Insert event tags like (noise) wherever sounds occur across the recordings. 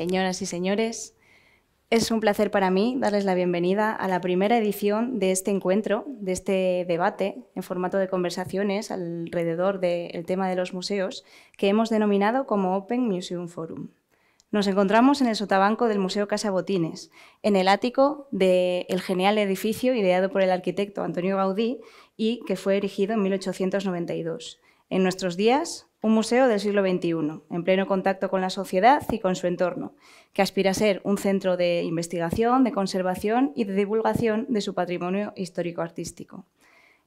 señoras y señores. Es un placer para mí darles la bienvenida a la primera edición de este encuentro, de este debate en formato de conversaciones alrededor del tema de los museos que hemos denominado como Open Museum Forum. Nos encontramos en el sotabanco del Museo Casa Botines, en el ático del genial edificio ideado por el arquitecto Antonio Gaudí y que fue erigido en 1892. En nuestros días, un museo del siglo XXI, en pleno contacto con la sociedad y con su entorno, que aspira a ser un centro de investigación, de conservación y de divulgación de su patrimonio histórico-artístico.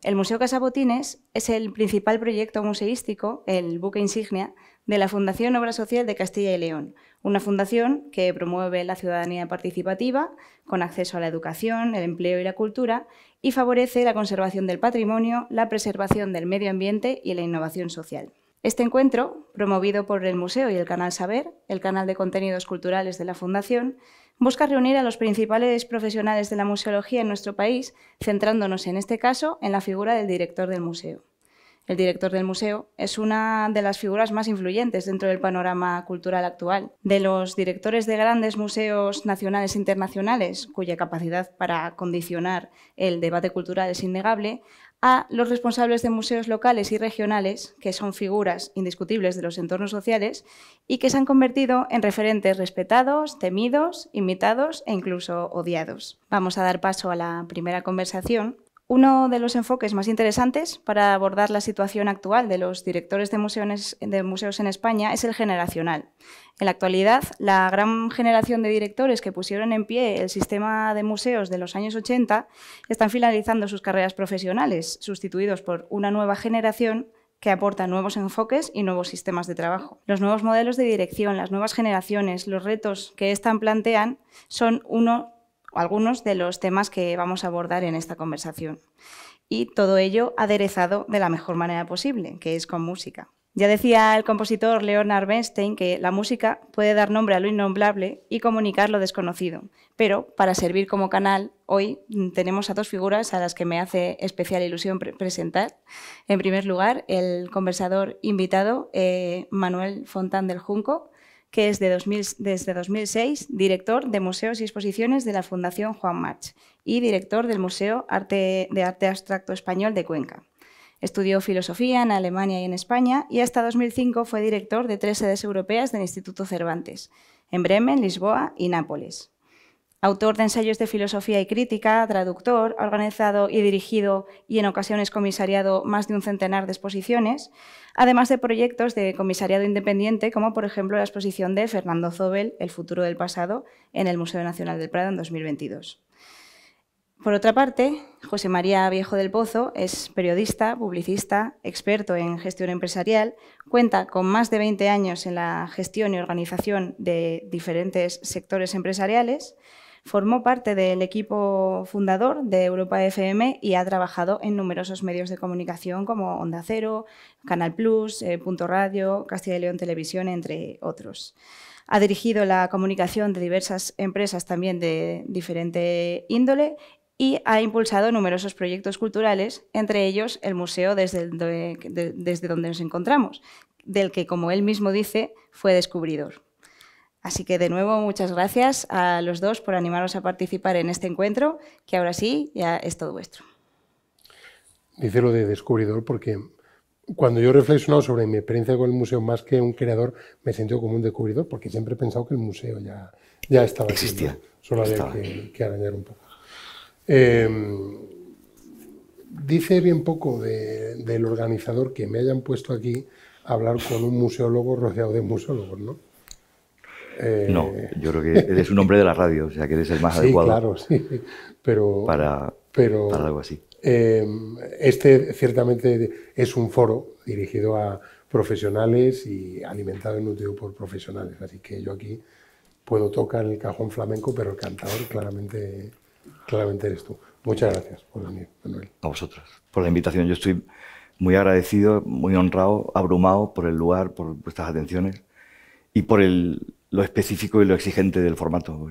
El Museo Casabotines es el principal proyecto museístico, el buque insignia, de la Fundación Obra Social de Castilla y León, una fundación que promueve la ciudadanía participativa con acceso a la educación, el empleo y la cultura y favorece la conservación del patrimonio, la preservación del medio ambiente y la innovación social. Este encuentro, promovido por el Museo y el Canal Saber, el canal de contenidos culturales de la Fundación, busca reunir a los principales profesionales de la museología en nuestro país, centrándonos en este caso en la figura del director del museo. El director del museo es una de las figuras más influyentes dentro del panorama cultural actual. De los directores de grandes museos nacionales e internacionales, cuya capacidad para condicionar el debate cultural es innegable, a los responsables de museos locales y regionales, que son figuras indiscutibles de los entornos sociales y que se han convertido en referentes respetados, temidos, imitados e incluso odiados. Vamos a dar paso a la primera conversación uno de los enfoques más interesantes para abordar la situación actual de los directores de museos, en España es el generacional. En la actualidad, la gran generación de directores que pusieron en pie el sistema de museos de los años 80 están finalizando sus carreras profesionales, sustituidos por una nueva generación que aporta nuevos enfoques y nuevos sistemas de trabajo. Los nuevos modelos de dirección, las nuevas generaciones, los retos que están plantean son uno algunos de los temas que vamos a abordar en esta conversación. Y todo ello aderezado de la mejor manera posible, que es con música. Ya decía el compositor Leonard Bernstein que la música puede dar nombre a lo innombrable y comunicar lo desconocido, pero para servir como canal, hoy tenemos a dos figuras a las que me hace especial ilusión presentar. En primer lugar, el conversador invitado, eh, Manuel Fontán del Junco, que es desde 2006 director de Museos y Exposiciones de la Fundación Juan March y director del Museo de Arte Abstracto Español de Cuenca. Estudió filosofía en Alemania y en España y hasta 2005 fue director de tres sedes europeas del Instituto Cervantes, en Bremen, Lisboa y Nápoles. Autor de ensayos de filosofía y crítica, traductor, ha organizado y dirigido y en ocasiones comisariado más de un centenar de exposiciones, además de proyectos de comisariado independiente, como por ejemplo la exposición de Fernando Zobel, El futuro del pasado, en el Museo Nacional del Prado en 2022. Por otra parte, José María Viejo del Pozo es periodista, publicista, experto en gestión empresarial, cuenta con más de 20 años en la gestión y organización de diferentes sectores empresariales, Formó parte del equipo fundador de Europa FM y ha trabajado en numerosos medios de comunicación como Onda Cero, Canal Plus, eh, Punto Radio, Castilla y León Televisión, entre otros. Ha dirigido la comunicación de diversas empresas también de diferente índole y ha impulsado numerosos proyectos culturales, entre ellos el museo desde, desde donde nos encontramos, del que, como él mismo dice, fue descubridor. Así que de nuevo muchas gracias a los dos por animaros a participar en este encuentro, que ahora sí ya es todo vuestro. Dice lo de descubridor porque cuando yo he reflexionado sobre mi experiencia con el museo más que un creador, me he sentido como un descubridor porque siempre he pensado que el museo ya, ya estaba Existía. Solo había que, arañar un poco. Em, dice bien poco del organizador que me hayan puesto aquí a hablar con un museólogo rodeado de (laughs) museólogos, ¿no? No, eh, yo creo que eres un hombre de la radio, o sea que eres el más sí, adecuado. Claro, (laughs) sí, pero, para, pero, algo así. Eh, este ciertamente es un foro dirigido a profesionales y alimentado y nutrido por profesionales, así que yo aquí puedo tocar el cajón flamenco, pero el cantador claramente, claramente eres tú. Muchas gracias por venir, Manuel. A vosotros, por la invitación. Yo estoy muy agradecido, muy honrado, abrumado por el lugar, por vuestras atenciones y por el, lo específico y lo exigente del formato,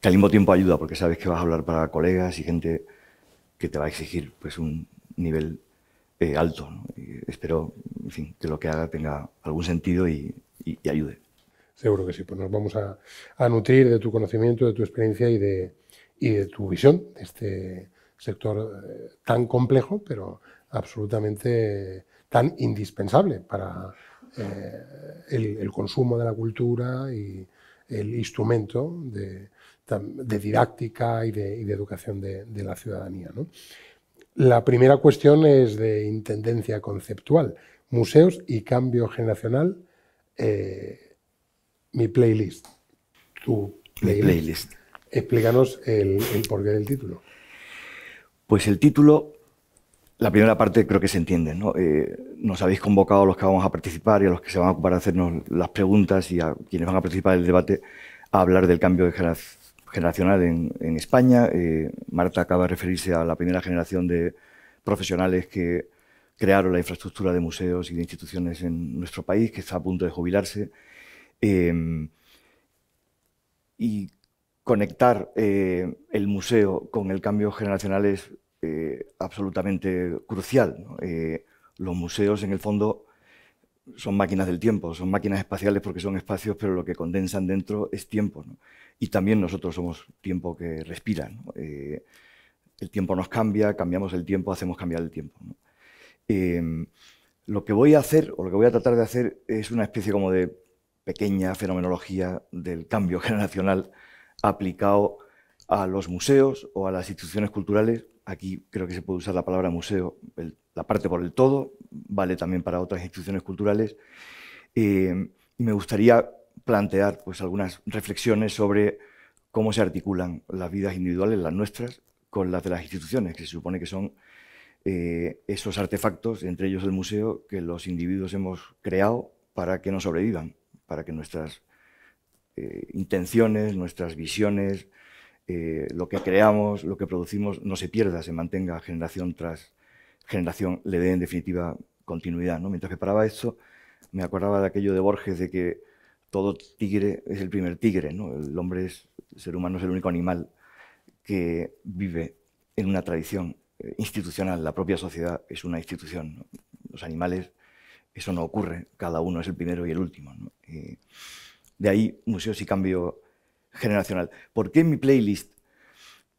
que al mismo tiempo ayuda, porque sabes que vas a hablar para colegas y gente que te va a exigir pues, un nivel eh, alto. espero en fin, que lo que haga tenga algún sentido y, ayude. Seguro que sí, pues nos vamos a, nutrir de tu conocimiento, de tu experiencia y de, y de tu visión de este sector eh, tan complejo, pero absolutamente tan indispensable para eh, el, consumo de la cultura y el instrumento de, didáctica y de, educación de, la ciudadanía. La primera cuestión es de intendencia conceptual, museos y cambio generacional. Eh, mi playlist. Tu playlist. Explícanos el, porqué del título. Pues el título, la primera parte creo que se entiende. ¿no? Eh, nos habéis convocado a los que vamos a participar y a los que se van a ocupar de hacernos las preguntas y a quienes van a participar en el debate a hablar del cambio generacional en, España. Eh, Marta acaba de referirse a la primera generación de profesionales que crearon la infraestructura de museos y de instituciones en nuestro país, que está a punto de jubilarse. Em, y conectar eh, el museo con el cambio generacional es eh, absolutamente crucial. Eh, los museos, en el fondo, son máquinas del tiempo, son máquinas espaciales porque son espacios, pero lo que condensan dentro es tiempo. Y también nosotros somos tiempo que respira. el tiempo nos cambia, cambiamos el tiempo, hacemos cambiar el tiempo. Em, lo que voy a hacer, o lo que voy a tratar de hacer, es una especie como de pequeña fenomenología del cambio (laughs) generacional aplicado a los museos o a las instituciones culturales. Aquí creo que se puede usar la palabra museo, la parte por el todo, vale también para otras instituciones culturales. Eh, y me gustaría plantear pues, algunas reflexiones sobre cómo se articulan las vidas individuales, las nuestras, con las de las instituciones, que se supone que son eh, esos artefactos, entre ellos el museo, que los individuos hemos creado para que nos sobrevivan para que nuestras eh, intenciones, nuestras visiones, eh, lo que creamos, lo que producimos, no se pierda, se mantenga generación tras generación, le dé en definitiva continuidad. ¿no? Mientras que paraba esto, me acordaba de aquello de Borges, de que todo tigre es el primer tigre. El hombre es, el ser humano es el único animal que vive en una tradición eh, institucional. La propia sociedad es una institución. Los animales eso no ocurre, cada uno es el primero y el último. de ahí museos y cambio generacional. ¿Por qué mi playlist?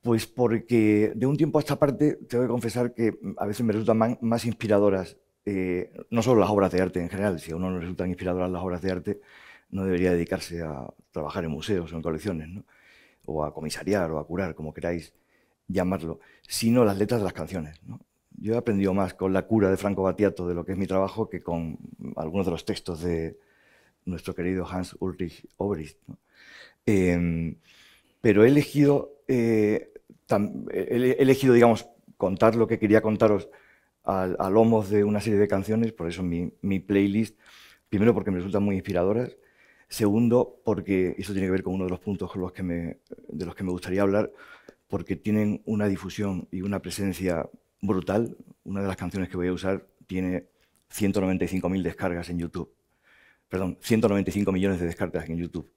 Pues porque de un tiempo a esta parte tengo que confesar que a veces me resultan más, inspiradoras, eh, no solo las obras de arte en general, si a uno no resultan inspiradoras las obras de arte, no debería dedicarse a trabajar en museos o en colecciones, o a comisariar o a curar, como queráis llamarlo, sino las letras de las canciones. ¿no? yo he aprendido más con la cura de Franco Battiato de lo que es mi trabajo que con algunos de los textos de nuestro querido Hans Ulrich Obrist. Em, pero he elegido, eh, he elegido, digamos, contar lo que quería contaros al, a lomos de una serie de canciones, por eso mi, mi playlist, primero porque me resultan muy inspiradoras, segundo porque eso tiene que ver con uno de los puntos los que me, de los que me gustaría hablar, porque tienen una difusión y una presencia brutal. Una de las canciones que voy a usar tiene 195.000 descargas en YouTube. Perdón, 195 millones de descargas en YouTube.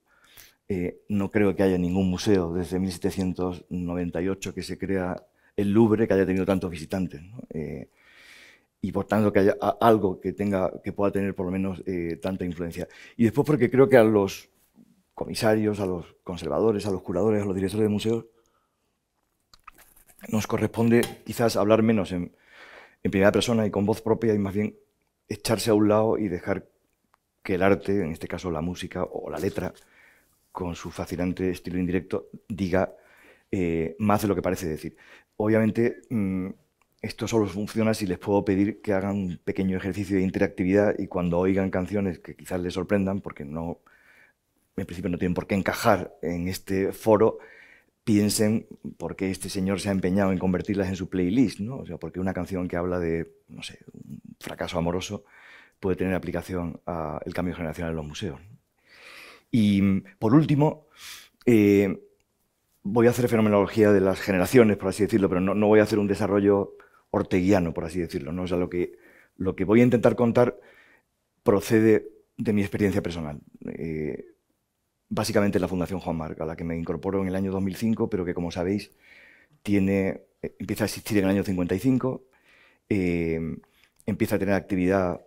Eh, no creo que haya ningún museo desde 1798 que se crea el Louvre que haya tenido tantos visitantes. Eh, y por tanto que haya algo que, tenga, que pueda tener por lo menos eh, tanta influencia. Y después porque creo que a los comisarios, a los conservadores, a los curadores, a los directores de museos, nos corresponde quizás hablar menos en, primera persona y con voz propia y más bien echarse a un lado y dejar que el arte, en este caso la música o la letra, con su fascinante estilo indirecto, diga eh, más de lo que parece decir. Obviamente, mm, esto solo funciona si les puedo pedir que hagan un pequeño ejercicio de interactividad y cuando oigan canciones que quizás les sorprendan, porque no, en principio no tienen por qué encajar en este foro, piensen por qué este señor se ha empeñado en convertirlas en su playlist, ¿no? O sea, porque una canción que habla de, no sé, un fracaso amoroso puede tener aplicación al cambio generacional en los museos. Y por último, eh, voy a hacer fenomenología de las generaciones, por así decirlo, pero no, voy a hacer un desarrollo orteguiano, por así decirlo. ¿no? O sea, lo que, lo que voy a intentar contar procede de mi experiencia personal. Eh, básicamente la Fundación Juan Marc, a la que me incorporo en el año 2005, pero que, como sabéis, tiene, empieza a existir en el año 55, eh, empieza a tener actividad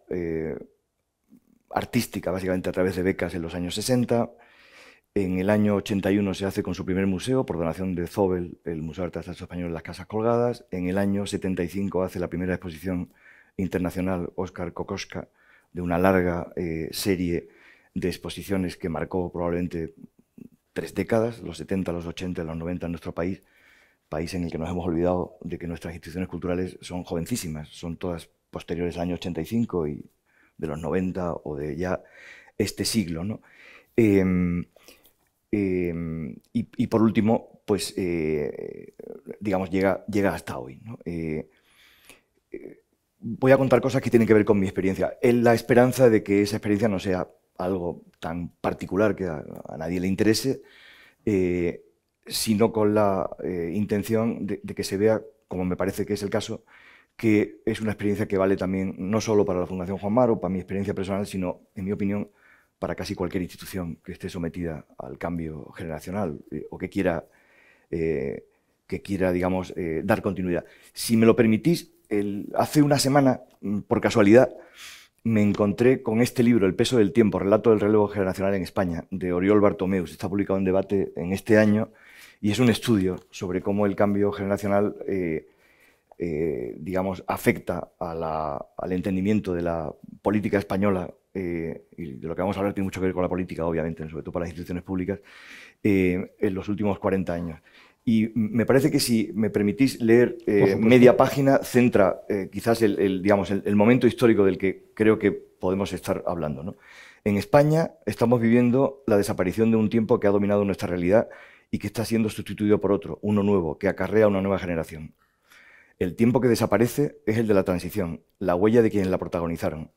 artística, básicamente a través de becas en los años 60. En el año 81 se hace con su primer museo, por donación de Zobel, el Museo de Arte Español en las Casas Colgadas. En el año 75 hace la primera exposición internacional Oscar Kokoschka, de una larga eh, serie de exposiciones que marcó probablemente tres décadas, los 70, los 80, los 90 en nuestro país, país en el que nos hemos olvidado de que nuestras instituciones culturales son jovencísimas, son todas posteriores al año 85 y de los 90 o de ya este siglo. ¿no? Em, em, y, por último, pues, eh, digamos, llega, llega hasta hoy. Eh, eh, voy a contar cosas que tienen que ver con mi experiencia, en la esperanza de que esa experiencia no sea algo tan particular que a, nadie le interese, sino con la intención de, que se vea, como me parece que es el caso, que es una experiencia que vale también no solo para la Fundación Juan Mar o para mi experiencia personal, sino, en mi opinión, para casi cualquier institución que esté sometida al cambio generacional eh, o que quiera, que quiera digamos, dar continuidad. Si me lo permitís, hace una semana, mm, por casualidad, me encontré con este libro, El peso del tiempo, Relato del relevo generacional en España, de Oriol Bartomeus. Está publicado en debate en este año y es un estudio sobre cómo el cambio generacional, eh, eh, digamos, afecta al entendimiento de la política española eh, y de lo que vamos a hablar tiene mucho que ver con la política, obviamente, sobre todo para las instituciones públicas, en los últimos 40 años. Y me parece que si me permitís leer eh, media página, centra eh, quizás el, digamos, el, momento histórico del que creo que podemos estar hablando. En España estamos viviendo la desaparición de un tiempo que ha dominado nuestra realidad y que está siendo sustituido por otro, uno nuevo, que acarrea una nueva generación. El tiempo que desaparece es el de la transición, la huella de quienes la protagonizaron.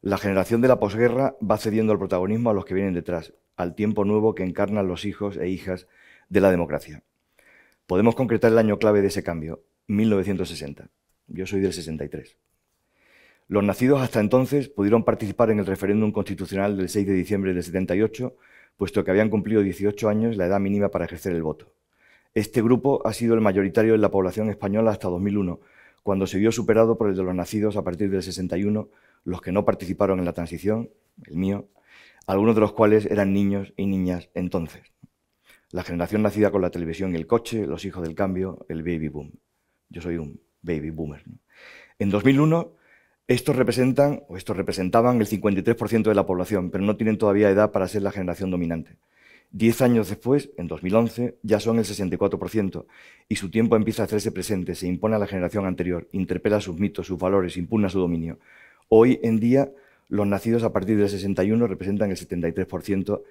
La generación de la posguerra va cediendo el protagonismo a los que vienen detrás, al tiempo nuevo que encarnan los hijos e hijas de la democracia. Podemos concretar el año clave de ese cambio, 1960. Yo soy del 63. Los nacidos hasta entonces pudieron participar en el referéndum constitucional del 6 de diciembre del 78, puesto que habían cumplido 18 años la edad mínima para ejercer el voto. Este grupo ha sido el mayoritario en la población española hasta 2001, cuando se vio superado por el de los nacidos a partir del 61, los que no participaron en la transición, el mío, algunos de los cuales eran niños y niñas entonces la generación nacida con la televisión y el coche, los hijos del cambio, el baby boom. Yo soy un baby boomer. En 2001, estos representan, o estos representaban el 53% de la población, pero no tienen todavía edad para ser la generación dominante. Diez años después, en 2011, ya son el 64% y su tiempo empieza a hacerse presente, se impone a la generación anterior, interpela sus mitos, sus valores, impugna su dominio. Hoy en día, los nacidos a partir del 61 representan el 73%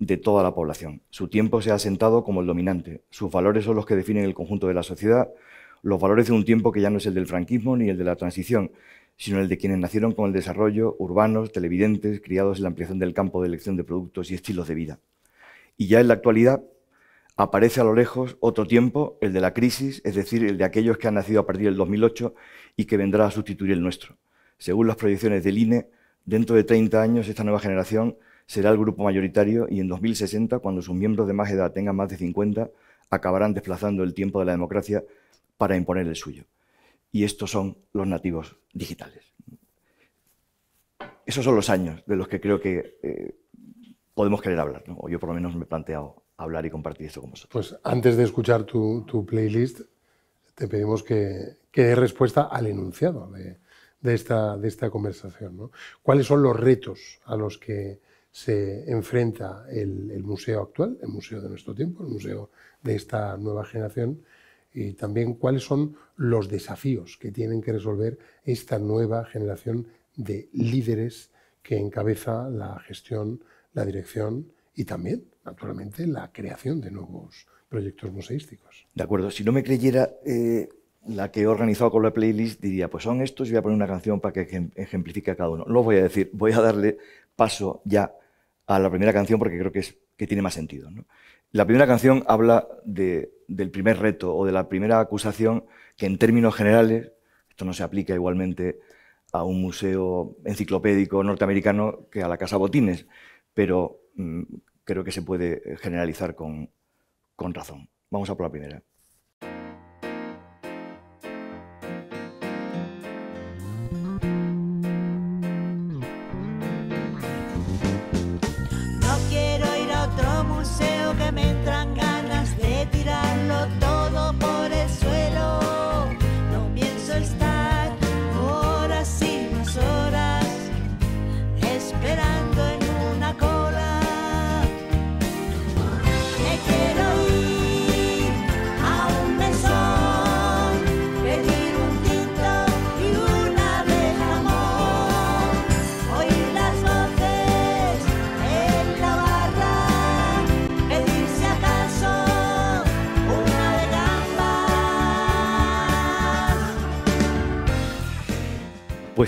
de toda la población. Su tiempo se ha asentado como el dominante. Sus valores son los que definen el conjunto de la sociedad, los valores de un tiempo que ya no es el del franquismo ni el de la transición, sino el de quienes nacieron con el desarrollo, urbanos, televidentes, criados en la ampliación del campo de elección de productos y estilos de vida. Y ya en la actualidad aparece a lo lejos otro tiempo, el de la crisis, es decir, el de aquellos que han nacido a partir del 2008 y que vendrá a sustituir el nuestro. Según las proyecciones del INE, dentro de 30 años esta nueva generación será el grupo mayoritario y en 2060, cuando sus miembros de más edad tengan más de 50, acabarán desplazando el tiempo de la democracia para imponer el suyo. Y estos son los nativos digitales. Esos son los años de los que creo que eh, podemos querer hablar, o yo por lo menos me he planteado hablar y compartir esto con vosotros. Pues antes de escuchar tu, playlist, te pedimos que, que dé respuesta al enunciado de, esta, de esta conversación. ¿Cuáles son los retos a los que se enfrenta el, museo actual, el museo de nuestro tiempo, el museo de esta nueva generación, y también cuáles son los desafíos que tienen que resolver esta nueva generación de líderes que encabeza la gestión, la dirección y también, naturalmente, la creación de nuevos proyectos museísticos. De acuerdo, si no me creyera eh, la que he organizado con la playlist, diría, pues son estos y voy a poner una canción para que ejemplifique a cada uno. No lo voy a decir, voy a darle paso ya a la primera canción porque creo que, es, que tiene más sentido. La primera canción habla del primer reto o de la primera acusación que en términos generales, esto no se aplica igualmente a un museo enciclopédico norteamericano que a la Casa Botines, pero mm, creo que se puede generalizar con, con razón. Vamos a por la primera.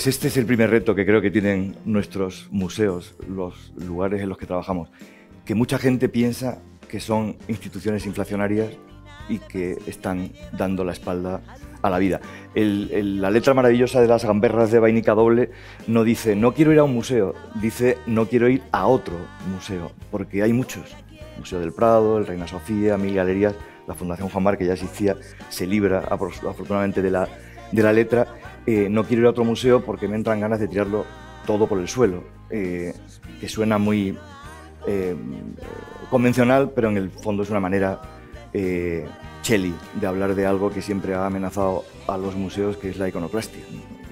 Pues este es el primer reto que creo que tienen nuestros museos, los lugares en los que trabajamos, que mucha gente piensa que son instituciones inflacionarias y que están dando la espalda a la vida. la letra maravillosa de las gamberras de vainica doble no dice no quiero ir a un museo, dice no quiero ir a otro museo, porque hay muchos. Museo del Prado, el Reina Sofía, mil galerías, la Fundación Juan Mar, que ya existía, se libra afortunadamente de la, de la letra. Eh, no quiero ir a otro museo porque me entran ganas de tirarlo todo por el suelo, eh, que suena muy eh, convencional, pero en el fondo es una manera eh, de hablar de algo que siempre ha amenazado a los museos, que es la iconoclastia.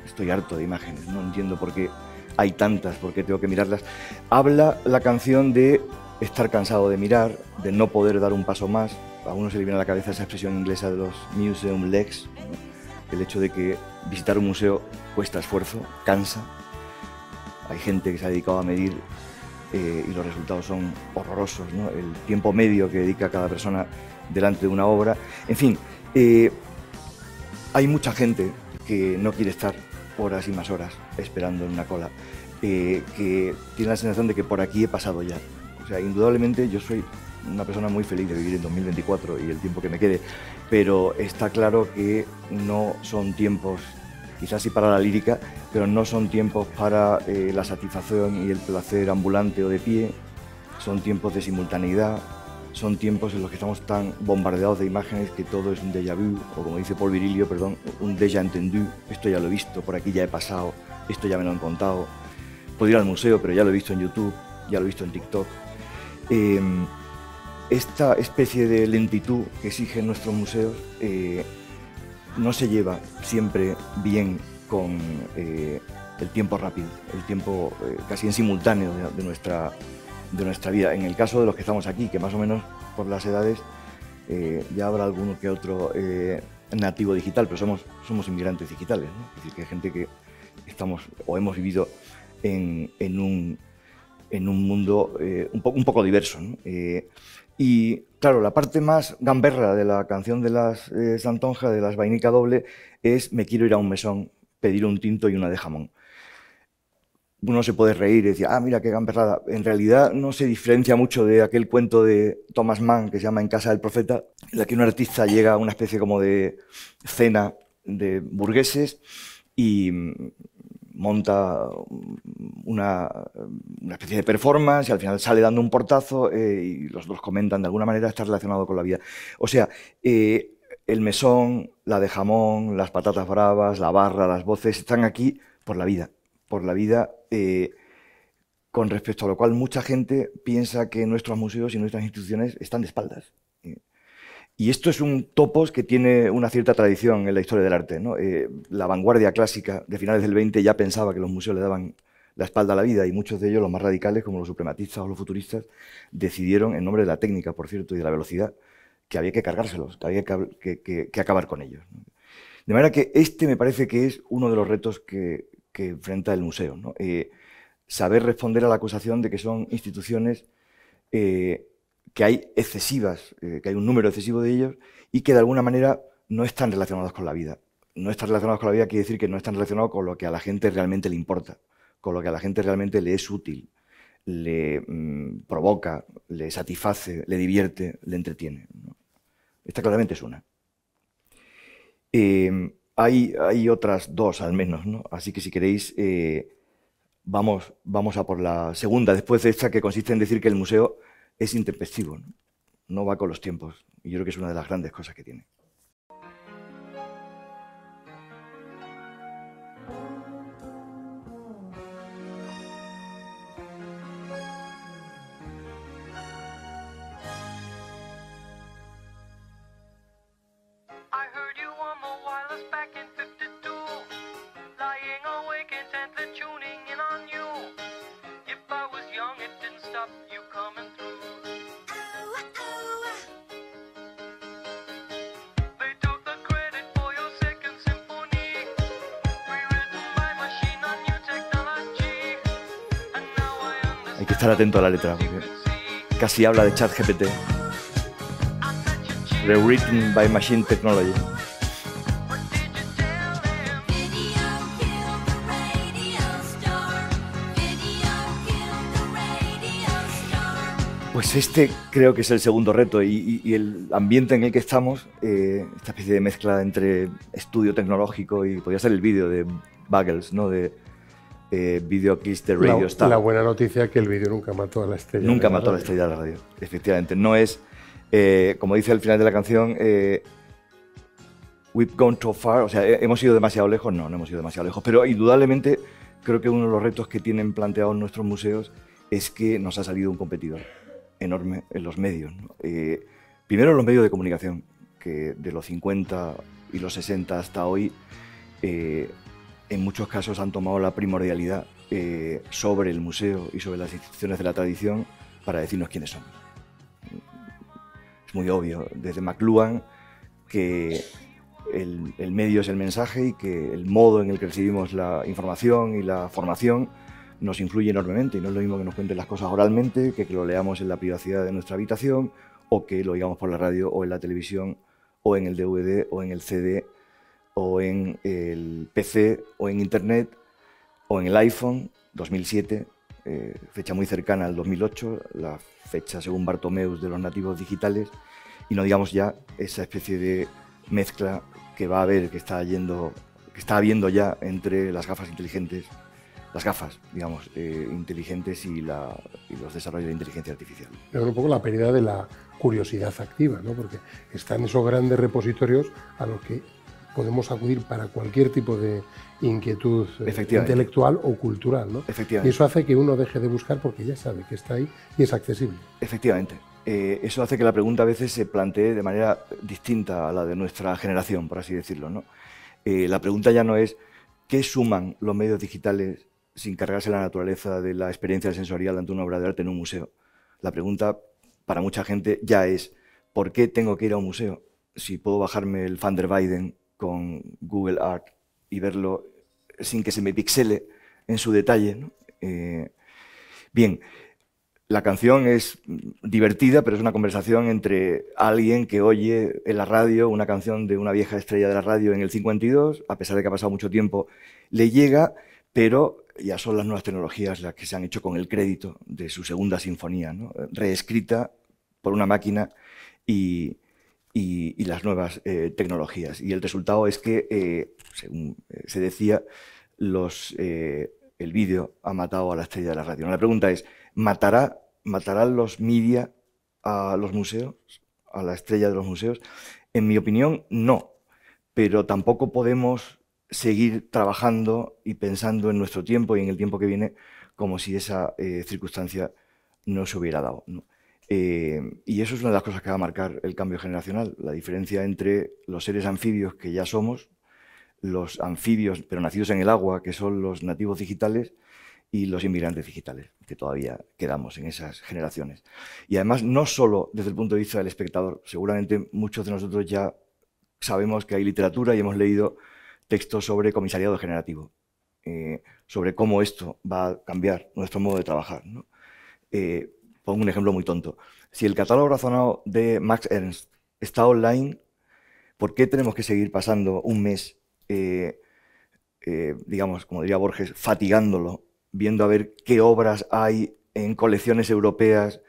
Estoy harto de imágenes, no entiendo por qué hay tantas, por qué tengo que mirarlas. Habla la canción de estar cansado de mirar, de no poder dar un paso más. A uno se le viene a la cabeza esa expresión inglesa de los museum legs, el hecho de que visitar un museo cuesta esfuerzo, cansa. Hay gente que se ha dedicado a medir eh, y los resultados son horrorosos. El tiempo medio que dedica cada persona delante de una obra. En fin, eh, hay mucha gente que no quiere estar horas y más horas esperando en una cola, eh, que tiene la sensación de que por aquí he pasado ya. O sea, indudablemente yo soy una persona muy feliz de vivir en 2024 y el tiempo que me quede, pero está claro que no son tiempos, quizás sí para la lírica, pero no son tiempos para eh, la satisfacción y el placer ambulante o de pie, son tiempos de simultaneidad, son tiempos en los que estamos tan bombardeados de imágenes que todo es un déjà vu, o como dice Paul Virilio, perdón, un déjà entendu, esto ya lo he visto, por aquí ya he pasado, esto ya me lo han contado, puedo ir al museo, pero ya lo he visto en YouTube, ya lo he visto en TikTok. Em, esta especie de lentitud que exigen nuestros museos eh, no se lleva siempre bien con eh, el tiempo rápido, el tiempo eh, casi en simultáneo de, nuestra, de nuestra vida. En el caso de los que estamos aquí, que más o menos por las edades ya habrá alguno que otro nativo digital, pero somos, somos inmigrantes digitales, es decir, que hay gente que estamos o hemos vivido en, en, un, en un, mundo un, un, poco diverso. Y claro, la parte más gamberra de la canción de las Santonja, de las Vainica Doble, es Me quiero ir a un mesón pedir un tinto y una de jamón. Uno se puede reír y decir, ah, mira qué gamberrada. En realidad no se diferencia mucho de aquel cuento de Thomas Mann que se llama En casa del profeta, en la que un artista llega a una especie como de cena de burgueses y monta una, especie de performance y al final sale dando un portazo eh, y los dos comentan de alguna manera está relacionado con la vida. O sea, eh, el mesón, la de jamón, las patatas bravas, la barra, las voces, están aquí por la vida, por la vida, eh, con respecto a lo cual mucha gente piensa que nuestros museos y nuestras instituciones están de espaldas. Y esto es un topos que tiene una cierta tradición en la historia del arte. Eh, la vanguardia clásica de finales del 20 ya pensaba que los museos le daban la espalda a la vida y muchos de ellos, los más radicales, como los suprematistas o los futuristas, decidieron, en nombre de la técnica, por cierto, y de la velocidad, que había que cargárselos, que había que, acabar con ellos. De manera que este me parece que es uno de los retos que, enfrenta el museo. Eh, saber responder a la acusación de que son instituciones eh, que hay excesivas, eh, que hay un número excesivo de ellos y que de alguna manera no están relacionados con la vida. No están relacionados con la vida quiere decir que no están relacionados con lo que a la gente realmente le importa, con lo que a la gente realmente le es útil, le mm, provoca, le satisface, le divierte, le entretiene. Esta claramente es una. Eh, hay, hay, otras dos al menos, ¿no? Así que si queréis, eh, vamos, vamos a por la segunda, después de esta, que consiste en decir que el museo es intempestivo, ¿no? va con los tiempos. Y yo creo que es una de las grandes cosas que tiene. atento la letra, casi habla de chat GPT. Rewritten by Machine Technology. Pues este creo que es el segundo reto y, el ambiente en el que estamos, eh, esta especie de mezcla entre estudio tecnológico y podría ser el vídeo de Buggles, ¿no? Eh, Video Kiss de Radio la, Star. La buena noticia es que el vídeo nunca mató a la estrella. Nunca mató a la estrella de la radio, efectivamente. No es, eh, como dice al final de la canción, eh, We've gone too far, o sea, hemos ido demasiado lejos, no, no hemos ido demasiado lejos, pero indudablemente creo que uno de los retos que tienen planteados nuestros museos es que nos ha salido un competidor enorme en los medios. Primero en los medios de comunicación, que de los 50 y los 60 hasta hoy, eh, en muchos casos han tomado la primordialidad eh, sobre el museo y sobre las instituciones de la tradición para decirnos quiénes son. Es muy obvio, desde McLuhan, que el, medio es el mensaje y que el modo en el que recibimos la información y la formación nos influye enormemente y no es lo mismo que nos cuenten las cosas oralmente que que lo leamos en la privacidad de nuestra habitación o que lo oigamos por la radio o en la televisión o en el DVD o en el CD o en el PC o en Internet o en el iPhone 2007, eh, fecha muy cercana al 2008, la fecha según Bartomeus de los nativos digitales y no digamos ya esa especie de mezcla que va a haber, que está yendo, que está habiendo ya entre las gafas inteligentes las gafas, digamos, eh, inteligentes y, los desarrollos de inteligencia artificial. Es un poco la pérdida de la curiosidad activa, ¿no? porque están esos grandes repositorios a los que podemos acudir para cualquier tipo de inquietud eh, intelectual o cultural. ¿no? Efectivamente. Y eso hace que uno deje de buscar porque ya sabe que está ahí y es accesible. Efectivamente. Eh, eso hace que la pregunta a veces se plantee de manera distinta a la de nuestra generación, por así decirlo. ¿no? la pregunta ya no es qué suman los medios digitales sin cargarse la naturaleza de la experiencia sensorial ante una obra de arte en un museo. La pregunta para mucha gente ya es, ¿por qué tengo que ir a un museo si puedo bajarme el Van der Weyden con Google Art y verlo sin que se me pixele en su detalle? Eh, bien, la canción es divertida, pero es una conversación entre alguien que oye en la radio una canción de una vieja estrella de la radio en el 52, a pesar de que ha pasado mucho tiempo, le llega, pero ya son las nuevas tecnologías las que se han hecho con el crédito de su segunda sinfonía, reescrita por una máquina y, las nuevas eh, tecnologías. Y el resultado es que, eh, según eh, se decía, los, el vídeo ha matado a la estrella de la radio. La pregunta es, ¿matará, ¿matarán los media a los museos, a la estrella de los museos? En mi opinión, no, pero tampoco podemos seguir trabajando y pensando en nuestro tiempo y en el tiempo que viene como si esa circunstancia no se hubiera dado. Eh, y eso es una de las cosas que va a marcar el cambio generacional, la diferencia entre los seres anfibios que ya somos, los anfibios pero nacidos en el agua, que son los nativos digitales, y los inmigrantes digitales, que todavía quedamos en esas generaciones. Y además, no solo desde el punto de vista del espectador, seguramente muchos de nosotros ya sabemos que hay literatura y hemos leído textos sobre comisariado generativo, eh, sobre cómo esto va a cambiar nuestro modo de trabajar. Eh, pongo un ejemplo muy tonto. Si el catálogo razonado de Max Ernst está online, ¿por qué tenemos que seguir pasando un mes, eh, digamos, como diría Borges, fatigándolo, viendo a ver qué obras hay en colecciones europeas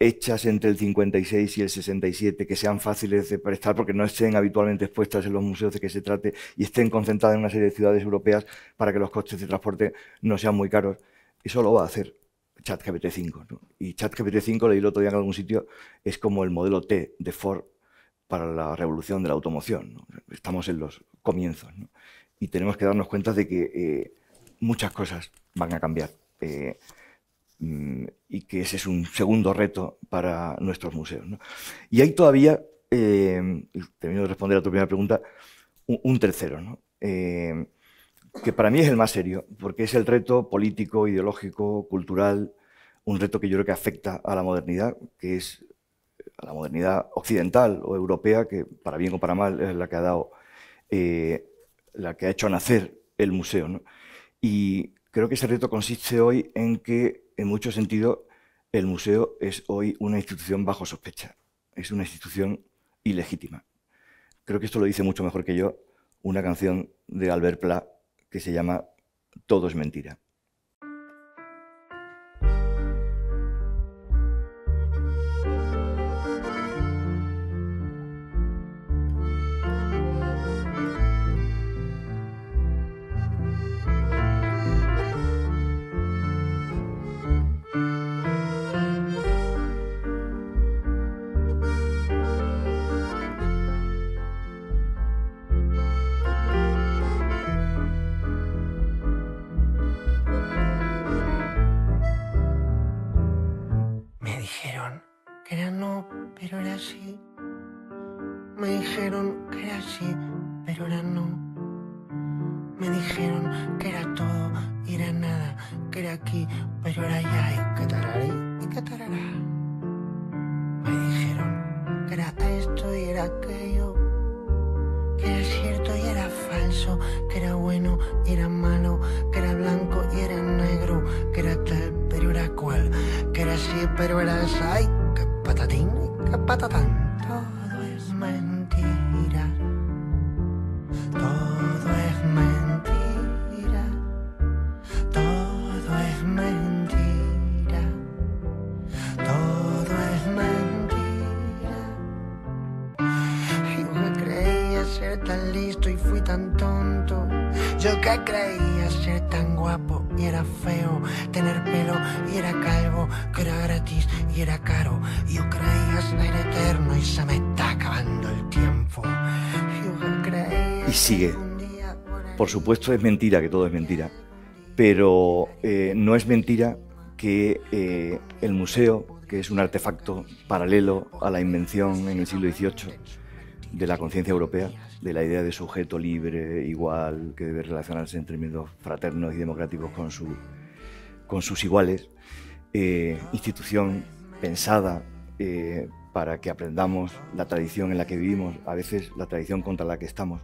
hechas entre el 56 y el 67, que sean fáciles de prestar porque no estén habitualmente expuestas en los museos de que se trate y estén concentradas en una serie de ciudades europeas para que los costes de transporte no sean muy caros. Eso lo va a hacer ChatGPT 5. ¿no? Y ChatGPT 5, leí el otro día en algún sitio, es como el modelo T de Ford para la revolución de la automoción. Estamos en los comienzos y tenemos que darnos cuenta de que eh, muchas cosas van a cambiar. Eh, Mm, y que ese es un segundo reto para nuestros museos. Y hay todavía, eh, termino de responder a tu primera pregunta, un, tercero, eh, que para mí es el más serio, porque es el reto político, ideológico, cultural, un reto que yo creo que afecta a la modernidad, que es a la modernidad occidental o europea, que para bien o para mal es la que ha dado, eh, la que ha hecho nacer el museo. Y creo que ese reto consiste hoy en que en mucho sentido, el museo es hoy una institución bajo sospecha, es una institución ilegítima. Creo que esto lo dice mucho mejor que yo una canción de Albert Pla que se llama Todo es mentira. Por supuesto es mentira, que todo es mentira, pero eh, no es mentira que eh, el museo, que es un artefacto paralelo a la invención en el siglo XVIII de la conciencia europea, de la idea de sujeto libre, igual, que debe relacionarse en términos fraternos y democráticos con, su, con sus iguales, eh, institución pensada para que aprendamos la tradición en la que vivimos, a veces la tradición contra la que estamos.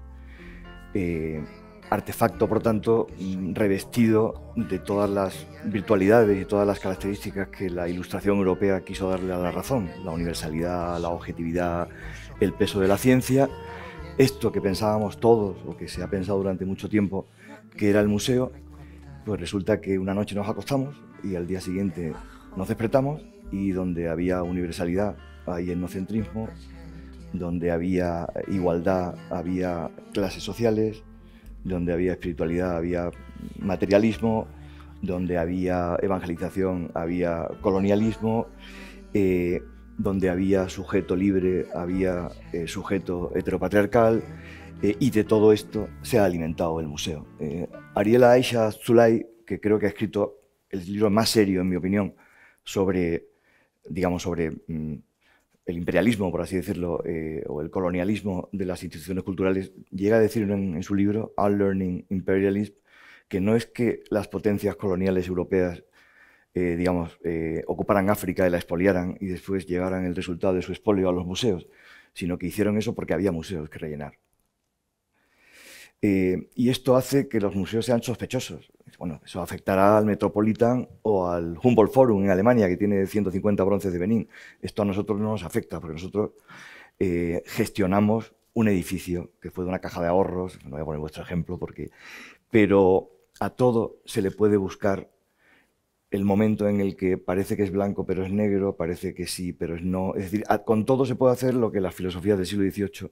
Artefacto, por tanto, revestido de todas las virtualidades y todas las características que la ilustración europea quiso darle a la razón, la universalidad, la objetividad, el peso de la ciencia, esto que pensábamos todos, o que se ha pensado durante mucho tiempo, que era el museo, pues resulta que una noche nos acostamos y al día siguiente nos despertamos y donde había universalidad hay etnocentrismo, donde había igualdad había clases sociales, donde había espiritualidad había materialismo, donde había evangelización había colonialismo, eh, donde había sujeto libre había eh, sujeto heteropatriarcal, eh, y de todo esto se ha alimentado el museo. Ariela Aisha Zulay, que creo que ha escrito el libro más serio, en mi opinión, sobre, digamos, sobre mm, el imperialismo, por así decirlo, eh, o el colonialismo de las instituciones culturales, llega a decir en, su libro, Unlearning Imperialism, que no es que las potencias coloniales europeas eh, digamos, eh, ocuparan África y la expoliaran y después llegaran el resultado de su expolio a los museos, sino que hicieron eso porque había museos que rellenar. Y esto hace que los museos sean sospechosos. Bueno, eso afectará al Metropolitan o al Humboldt Forum en Alemania, que tiene 150 bronces de Benín. Esto a nosotros no nos afecta, porque nosotros eh, gestionamos un edificio que fue de una caja de ahorros, no voy a poner vuestro ejemplo, porque, pero a todo se le puede buscar el momento en el que parece que es blanco pero es negro, parece que sí pero es no. Es decir, con todo se puede hacer lo que las filosofías del siglo XVIII,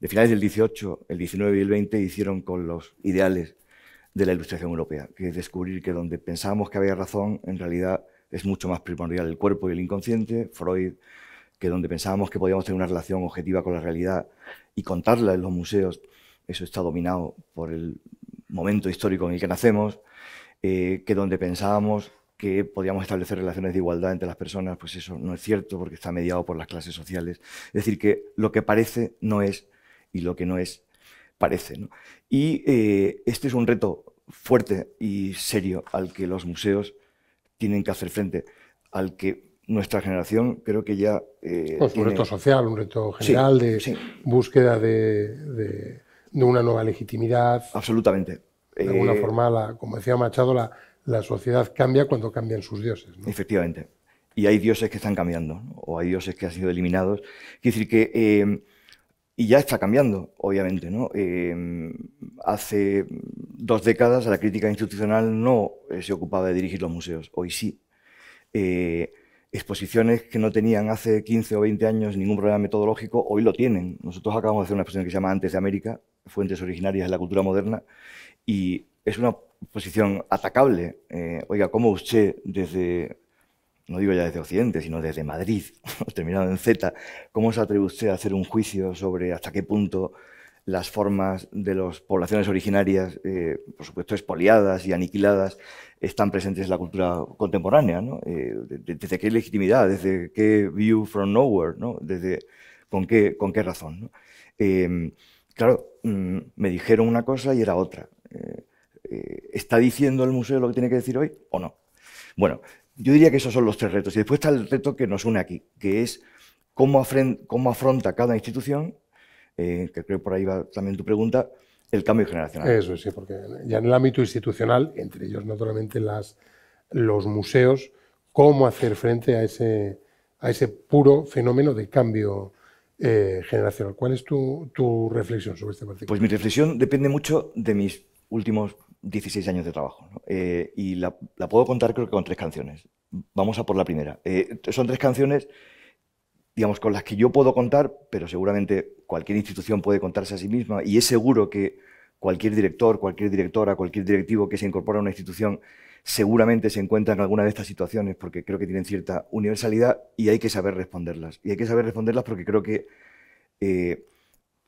de finales del XVIII, el XIX y el XX hicieron con los ideales de la ilustración europea, que es descubrir que donde pensábamos que había razón, en realidad es mucho más primordial el cuerpo y el inconsciente, Freud, que donde pensábamos que podíamos tener una relación objetiva con la realidad y contarla en los museos, eso está dominado por el momento histórico en el que nacemos, eh, que donde pensábamos que podíamos establecer relaciones de igualdad entre las personas, pues eso no es cierto porque está mediado por las clases sociales. Es decir, que lo que parece no es y lo que no es parece. ¿no? Y eh, este es un reto fuerte y serio al que los museos tienen que hacer frente, al que nuestra generación creo que ya... eh, Pues un tiene- reto social, un reto Sí, general de sí. búsqueda de, de- de una nueva legitimidad. Absolutamente. De alguna Eh, forma, la- como decía Machado, la, la sociedad cambia cuando cambian sus dioses. ¿no? Efectivamente. Y hay dioses que están cambiando, ¿no? o hay dioses que han sido eliminados. Quiere decir que, eh, y ya está cambiando, obviamente, ¿no? Eh, hace dos décadas la crítica institucional no eh, se ocupaba de dirigir los museos, hoy sí. Eh, exposiciones que no tenían hace 15 o 20 años ningún problema metodológico, hoy lo tienen. Nosotros acabamos de hacer una exposición que se llama Antes de América, Fuentes Originarias de la Cultura Moderna, y es una exposición atacable. Eh, oiga, ¿cómo usted desde, no digo ya desde Occidente, sino desde Madrid, (laughs) terminado en Z, cómo se atreve usted a hacer un juicio sobre hasta qué punto las formas de las poblaciones originarias, eh, por supuesto, expoliadas y aniquiladas, están presentes en la cultura contemporánea. Eh, ¿Desde qué legitimidad? ¿Desde qué view from nowhere? ¿no? ¿Desde, con, qué, ¿Con qué razón? Em, claro, mm, me dijeron una cosa y era otra. Eh, ¿Está diciendo el museo lo que tiene que decir hoy o no? Bueno, yo diría que esos son los tres retos. Y después está el reto que nos une aquí, que es cómo, cómo afronta cada institución eh, que creo por ahí va también tu pregunta, el cambio generacional. Eso sí, porque ya en el ámbito institucional, entre ellos naturalmente las, los museos, cómo hacer frente a ese, a ese puro fenómeno de cambio eh, generacional. ¿Cuál es tu, tu, reflexión sobre este particular? Pues mi reflexión depende mucho de mis últimos 16 años de trabajo. Eh, y la, puedo contar creo que con tres canciones. Vamos a por la primera. son tres canciones digamos, con las que yo puedo contar, pero seguramente cualquier institución puede contarse a sí misma y es seguro que cualquier director, cualquier directora, cualquier directivo que se incorpora a una institución seguramente se encuentra en alguna de estas situaciones porque creo que tienen cierta universalidad y hay que saber responderlas. Y hay que saber responderlas porque creo que eh,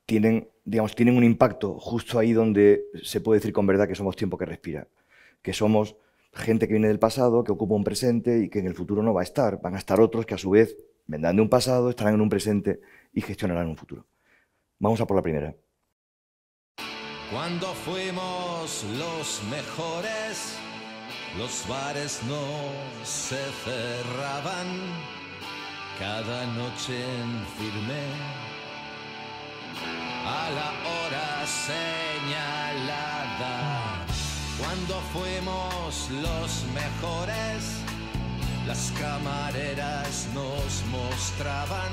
tienen, digamos, tienen un impacto justo ahí donde se puede decir con verdad que somos tiempo que respira, que somos gente que viene del pasado, que ocupa un presente y que en el futuro no va a estar. Van a estar otros que a su vez vendrán de un pasado, estarán en un presente y gestionarán un futuro. Vamos a por la primera. Cuando fuimos los mejores, los bares no se cerraban cada noche en firme a la hora señalada. Cuando fuimos los mejores, las camareras nos mostraban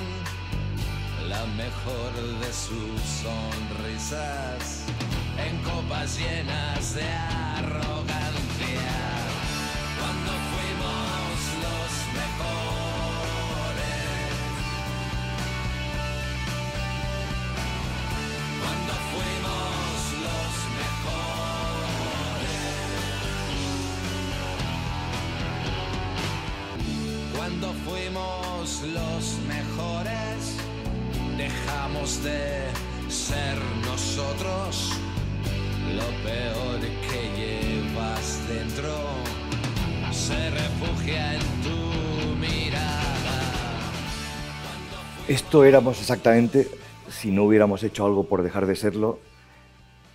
la mejor de sus sonrisas en copas llenas de arrogancia. Los mejores dejamos de ser nosotros. Lo peor que llevas dentro se refugia en tu mirada. Esto éramos exactamente, si no hubiéramos hecho algo por dejar de serlo,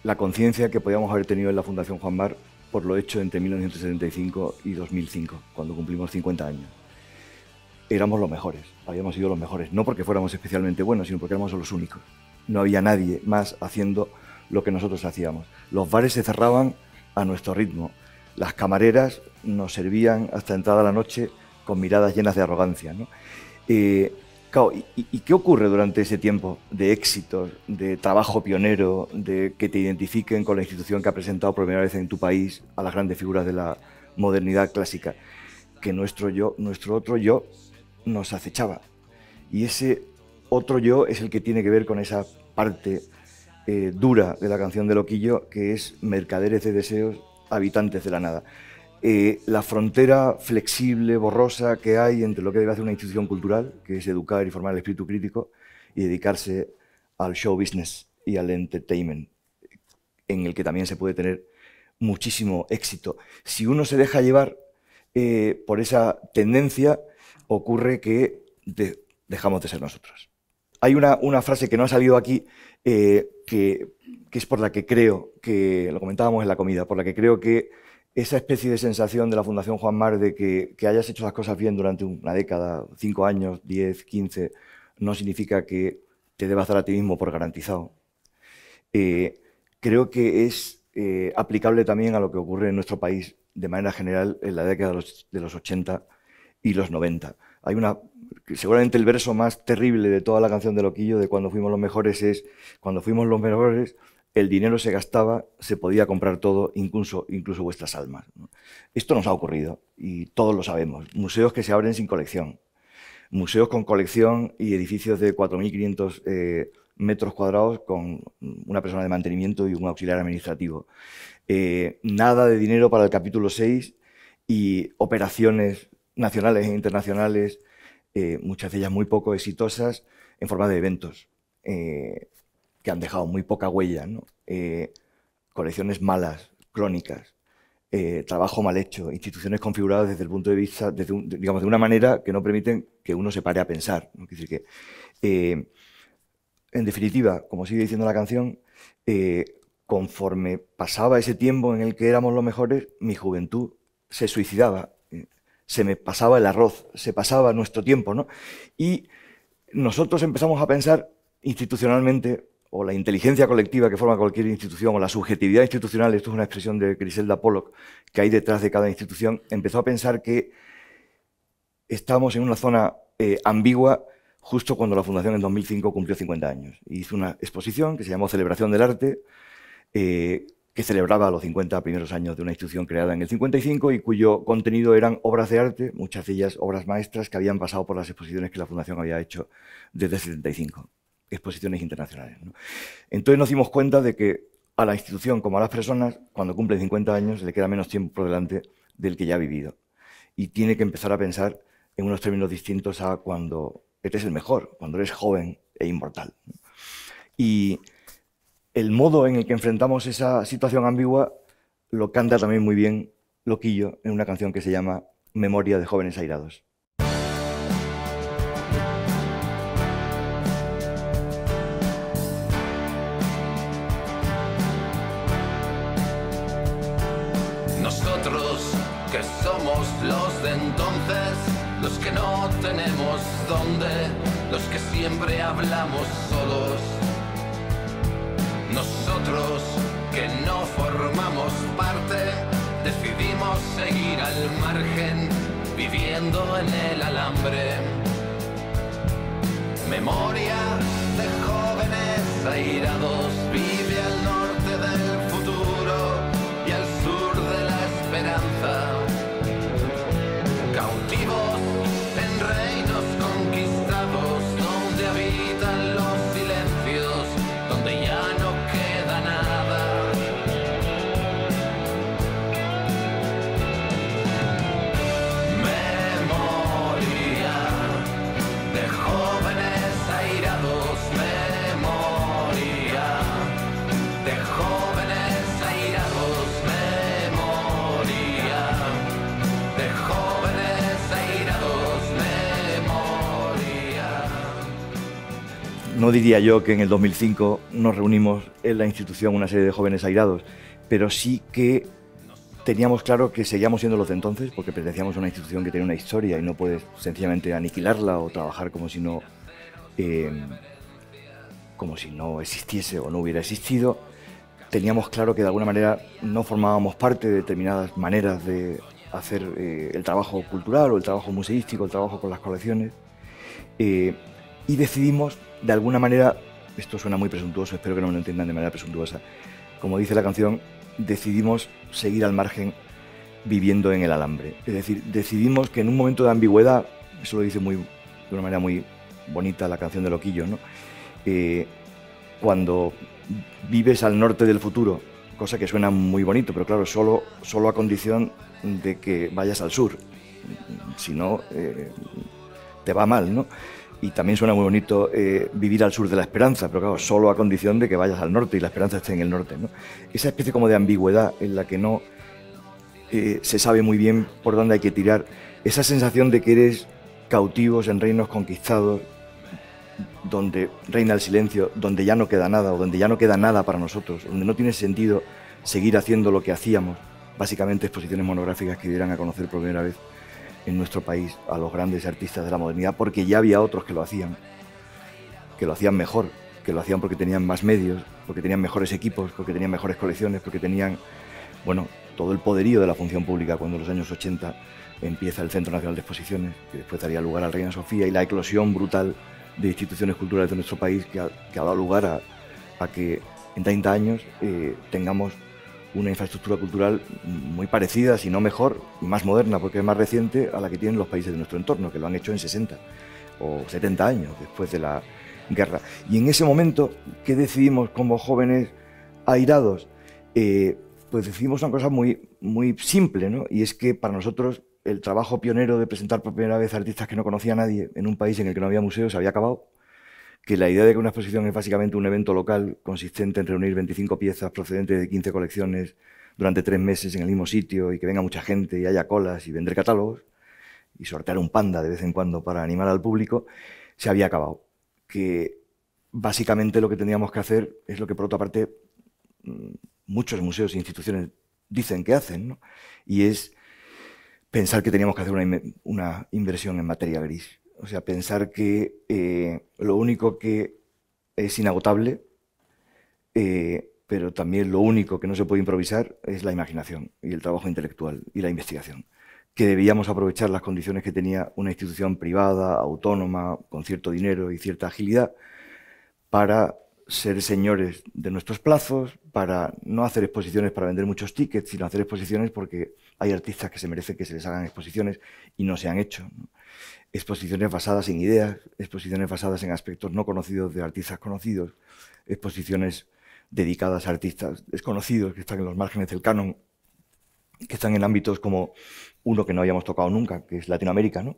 la conciencia que podíamos haber tenido en la Fundación Juan Mar por lo hecho entre 1975 y 2005, cuando cumplimos 50 años éramos los mejores, habíamos sido los mejores, no porque fuéramos especialmente buenos, sino porque éramos los únicos. No había nadie más haciendo lo que nosotros hacíamos. Los bares se cerraban a nuestro ritmo, las camareras nos servían hasta entrada la noche con miradas llenas de arrogancia. Eh, ¿y, qué ocurre durante ese tiempo de éxitos, de trabajo pionero, de que te identifiquen con la institución que ha presentado por primera vez en tu país a las grandes figuras de la modernidad clásica? Que nuestro yo, nuestro otro yo, nos acechaba. Y ese otro yo es el que tiene que ver con esa parte eh, dura de la canción de Loquillo, que es mercaderes de deseos, habitantes de la nada. Eh, la frontera flexible, borrosa que hay entre lo que debe hacer una institución cultural, que es educar y formar el espíritu crítico, y dedicarse al show business y al entertainment, en el que también se puede tener muchísimo éxito. Si uno se deja llevar eh, por esa tendencia, ocurre que dejamos de ser nosotros. Hay una, frase que no ha salido aquí, eh, que, es por la que creo, que lo comentábamos en la comida, por la que creo que esa especie de sensación de la Fundación Juan Mar de que, hayas hecho las cosas bien durante una década, cinco años, diez, quince, no significa que te debas dar a ti mismo por garantizado. Eh, creo que es eh, aplicable también a lo que ocurre en nuestro país de manera general en la década de los, de los 80 y los 90. Hay una, seguramente el verso más terrible de toda la canción de Loquillo, de cuando fuimos los mejores, es cuando fuimos los mejores, el dinero se gastaba, se podía comprar todo, incluso, incluso vuestras almas. Esto nos ha ocurrido y todos lo sabemos. Museos que se abren sin colección, museos con colección y edificios de 4.500 eh, metros cuadrados con una persona de mantenimiento y un auxiliar administrativo. Eh, nada de dinero para el capítulo 6 y operaciones nacionales e internacionales, eh, muchas de ellas muy poco exitosas, en forma de eventos. Eh, que han dejado muy poca huella, ¿no? Eh, colecciones malas, crónicas, trabajo mal hecho, instituciones configuradas desde el punto de vista, digamos, de una manera que no permiten que uno se pare a pensar. ¿no? decir que, en definitiva, como sigue diciendo la canción, conforme pasaba ese tiempo en el que éramos los mejores, mi juventud se suicidaba, se me pasaba el arroz, se pasaba nuestro tiempo, ¿no? Y nosotros empezamos a pensar institucionalmente, o la inteligencia colectiva que forma cualquier institución, o la subjetividad institucional, esto es una expresión de Griselda Pollock, que hay detrás de cada institución, empezó a pensar que estamos en una zona eh, ambigua justo cuando la Fundación en 2005 cumplió 50 años. Hizo una exposición que se llamó Celebración del Arte, eh, que celebraba los 50 primeros años de una institución creada en el 55 y cuyo contenido eran obras de arte, muchas de ellas obras maestras que habían pasado por las exposiciones que la Fundación había hecho desde el 75, exposiciones internacionales. Entonces nos dimos cuenta de que a la institución como a las personas, cuando cumplen 50 años, le queda menos tiempo por delante del que ya ha vivido. Y tiene que empezar a pensar en unos términos distintos a cuando eres el mejor, cuando eres joven e inmortal. Y el modo en el que enfrentamos esa situación ambigua lo canta también muy bien Loquillo en una canción que se llama Memoria de jóvenes airados. Nosotros que somos los de entonces, los que no tenemos dónde, los que siempre hablamos solos que no formamos parte, decidimos seguir al margen, viviendo en el alambre. Memoria de jóvenes airados No diría yo que en el 2005 nos reunimos en la institución una serie de jóvenes airados, pero sí que teníamos claro que seguíamos siendo los de entonces, porque pertenecíamos a una institución que tiene una historia y no puedes sencillamente aniquilarla o trabajar como si no, eh, como si no existiese o no hubiera existido. Teníamos claro que de alguna manera no formábamos parte de determinadas maneras de hacer eh, el trabajo cultural o el trabajo museístico, el trabajo con las colecciones. Eh, y decidimos de alguna manera, esto suena muy presuntuoso, espero que no me lo entiendan de manera presuntuosa, como dice la canción, decidimos seguir al margen viviendo en el alambre. Es decir, decidimos que en un momento de ambigüedad, eso lo dice muy, de una manera muy bonita la canción de Loquillo, ¿no? Eh, cuando vives al norte del futuro, cosa que suena muy bonito, pero claro, solo, solo a condición de que vayas al sur, si no, eh, te va mal, ¿no? Y también suena muy bonito eh, vivir al sur de la esperanza, pero claro, solo a condición de que vayas al norte y la esperanza esté en el norte. ¿no? Esa especie como de ambigüedad en la que no eh, se sabe muy bien por dónde hay que tirar, esa sensación de que eres cautivos en reinos conquistados, donde reina el silencio, donde ya no queda nada o donde ya no queda nada para nosotros, donde no tiene sentido seguir haciendo lo que hacíamos, básicamente exposiciones monográficas que dieran a conocer por primera vez en nuestro país a los grandes artistas de la modernidad, porque ya había otros que lo hacían, que lo hacían mejor, que lo hacían porque tenían más medios, porque tenían mejores equipos, porque tenían mejores colecciones, porque tenían, bueno, todo el poderío de la función pública cuando en los años 80 empieza el Centro Nacional de Exposiciones, que después daría lugar al Reina Sofía, y la eclosión brutal de instituciones culturales de nuestro país que ha, dado lugar a, que en 30 años eh, tengamos una infraestructura cultural muy parecida, si no mejor, y más moderna, porque es más reciente, a la que tienen los países de nuestro entorno, que lo han hecho en 60 o 70 años después de la guerra. Y en ese momento, ¿qué decidimos como jóvenes airados? Eh, pues decidimos una cosa muy, muy simple, ¿no? Y es que para nosotros el trabajo pionero de presentar por primera vez artistas que no conocía nadie en un país en el que no había museos había acabado, que la idea de que una exposición es básicamente un evento local consistente en reunir 25 piezas procedentes de 15 colecciones durante tres meses en el mismo sitio y que venga mucha gente y haya colas y vender catálogos y sortear un panda de vez en cuando para animar al público, se había acabado. Que básicamente lo que teníamos que hacer es lo que por otra parte mm, muchos museos e instituciones dicen que hacen, ¿no? y es pensar que teníamos que hacer una, una inversión en materia gris. O sea, pensar que eh, lo único que es inagotable, eh, pero también lo único que no se puede improvisar es la imaginación y el trabajo intelectual y la investigación. Que debíamos aprovechar las condiciones que tenía una institución privada, autónoma, con cierto dinero y cierta agilidad, para ser señores de nuestros plazos, para no hacer exposiciones para vender muchos tickets, sino hacer exposiciones porque hay artistas que se merecen que se les hagan exposiciones y no se han hecho. Exposiciones basadas en ideas, exposiciones basadas en aspectos no conocidos de artistas conocidos, exposiciones dedicadas a artistas desconocidos que están en los márgenes del canon, que están en ámbitos como uno que no habíamos tocado nunca, que es Latinoamérica, ¿no?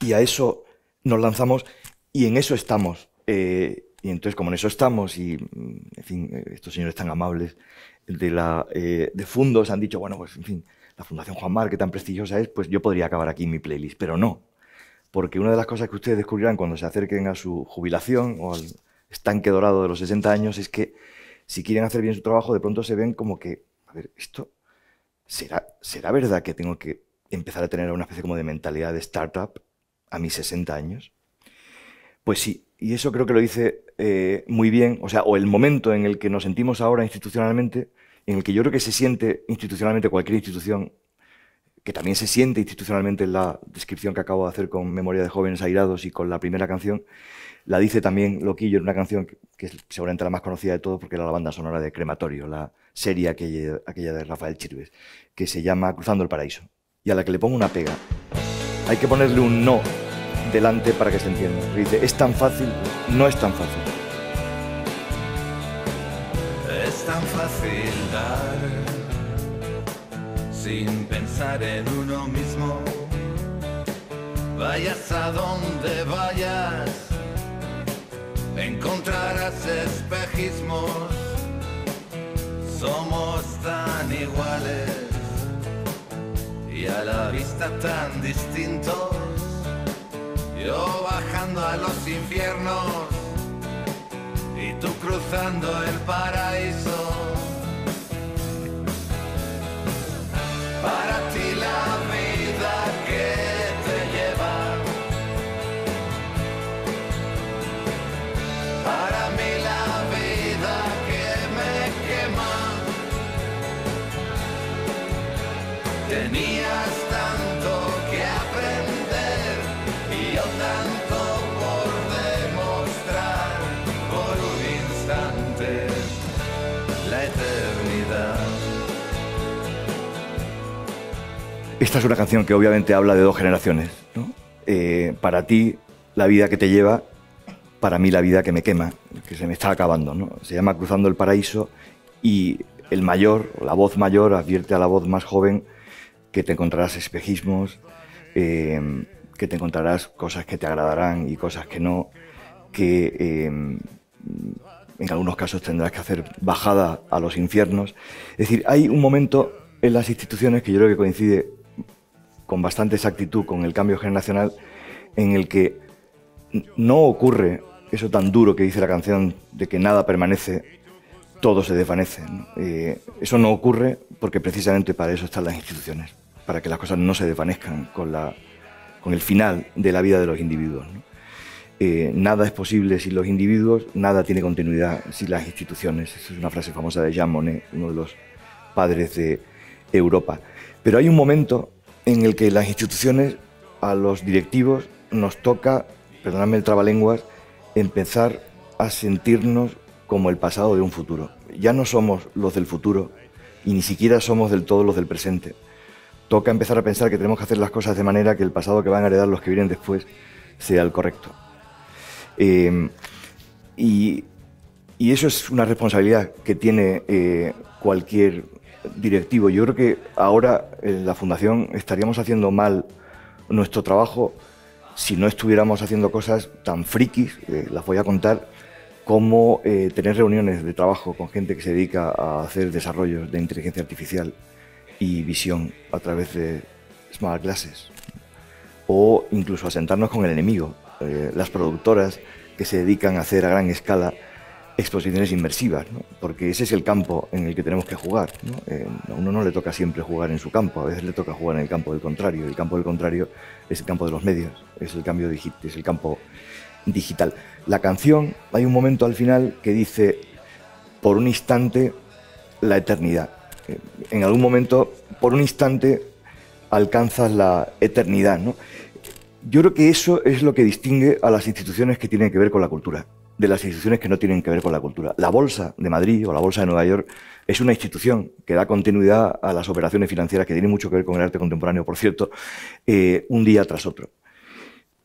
Y a eso nos lanzamos y en eso estamos. Eh, y entonces, como en eso estamos, y mm, en fin, eh, estos señores tan amables de, la, eh, de Fundos han dicho, bueno, pues en fin, la Fundación Juan Mar, que tan prestigiosa es, pues yo podría acabar aquí mi playlist, pero no. Porque una de las cosas que ustedes descubrirán cuando se acerquen a su jubilación o al estanque dorado de los 60 años es que si quieren hacer bien su trabajo, de pronto se ven como que, a ver, esto, ¿será, ¿será verdad que tengo que empezar a tener una especie como de mentalidad de startup a mis 60 años? Pues sí, y eso creo que lo dice eh, muy bien, o sea, o el momento en el que nos sentimos ahora institucionalmente, en el que yo creo que se siente institucionalmente cualquier institución, que también se siente institucionalmente en la descripción que acabo de hacer con Memoria de Jóvenes Airados y con la primera canción, la dice también Loquillo en una canción que, es seguramente la más conocida de todos porque era la banda sonora de Crematorio, la serie aquella, aquella de Rafael Chirves, que se llama Cruzando el Paraíso, y a la que le pongo una pega. Hay que ponerle un no delante para que se entienda. Dice, es tan fácil, no es tan fácil. Es tan fácil dar sin pensar en uno mismo. Vayas a donde vayas, encontrarás espejismos. Somos tan iguales y a la vista tan distintos. Yo bajando a los infiernos y tú cruzando el paraíso. Para ti la vida que te lleva. Para mí la vida que me quema. Tenías Esta es una canción que obviamente habla de dos generaciones. ¿no? Eh, para ti, la vida que te lleva, para mí, la vida que me quema, que se me está acabando. ¿no? Se llama Cruzando el Paraíso y el mayor, la voz mayor, advierte a la voz más joven que te encontrarás espejismos, eh, que te encontrarás cosas que te agradarán y cosas que no, que eh, en algunos casos tendrás que hacer bajada a los infiernos. Es decir, hay un momento en las instituciones que yo creo que coincide con bastante exactitud con el cambio generacional en el que no ocurre eso tan duro que dice la canción de que nada permanece, todo se desvanece. ¿no? Eh, eso no ocurre porque precisamente para eso están las instituciones, para que las cosas no se desvanezcan con, la, con el final de la vida de los individuos. ¿no? Eh, nada es posible sin los individuos, nada tiene continuidad sin las instituciones. Esa es una frase famosa de Jean Monnet, uno de los padres de Europa. Pero hay un momento en el que las instituciones, a los directivos, nos toca, perdonadme el trabalenguas, empezar a sentirnos como el pasado de un futuro. Ya no somos los del futuro y ni siquiera somos del todo los del presente. Toca empezar a pensar que tenemos que hacer las cosas de manera que el pasado que van a heredar los que vienen después sea el correcto. Y, y, eso es una responsabilidad que tiene eh, cualquier directivo. Yo creo que ahora en la Fundación estaríamos haciendo mal nuestro trabajo si no estuviéramos haciendo cosas tan frikis, eh, las voy a contar, como eh, tener reuniones de trabajo con gente que se dedica a hacer desarrollos de inteligencia artificial y visión a través de smart glasses, o incluso a sentarnos con el enemigo, eh, las productoras que se dedican a hacer a gran escala exposiciones inmersivas, porque ese es el campo en el que tenemos que jugar. ¿no? Eh, a uno no le toca siempre jugar en su campo, a veces le toca jugar en el campo del contrario. El campo del contrario es el campo de los medios, es el, cambio es el campo digital. La canción, hay un momento al final que dice, por un instante, la eternidad. Eh, En algún momento, por un instante, alcanzas la eternidad. ¿no? Yo creo que eso es lo que distingue a las instituciones que tienen que ver con la cultura de las instituciones que no tienen que ver con la cultura. La Bolsa de Madrid o la Bolsa de Nueva York es una institución que da continuidad a las operaciones financieras que tienen mucho que ver con el arte contemporáneo, por cierto, eh, un día tras otro.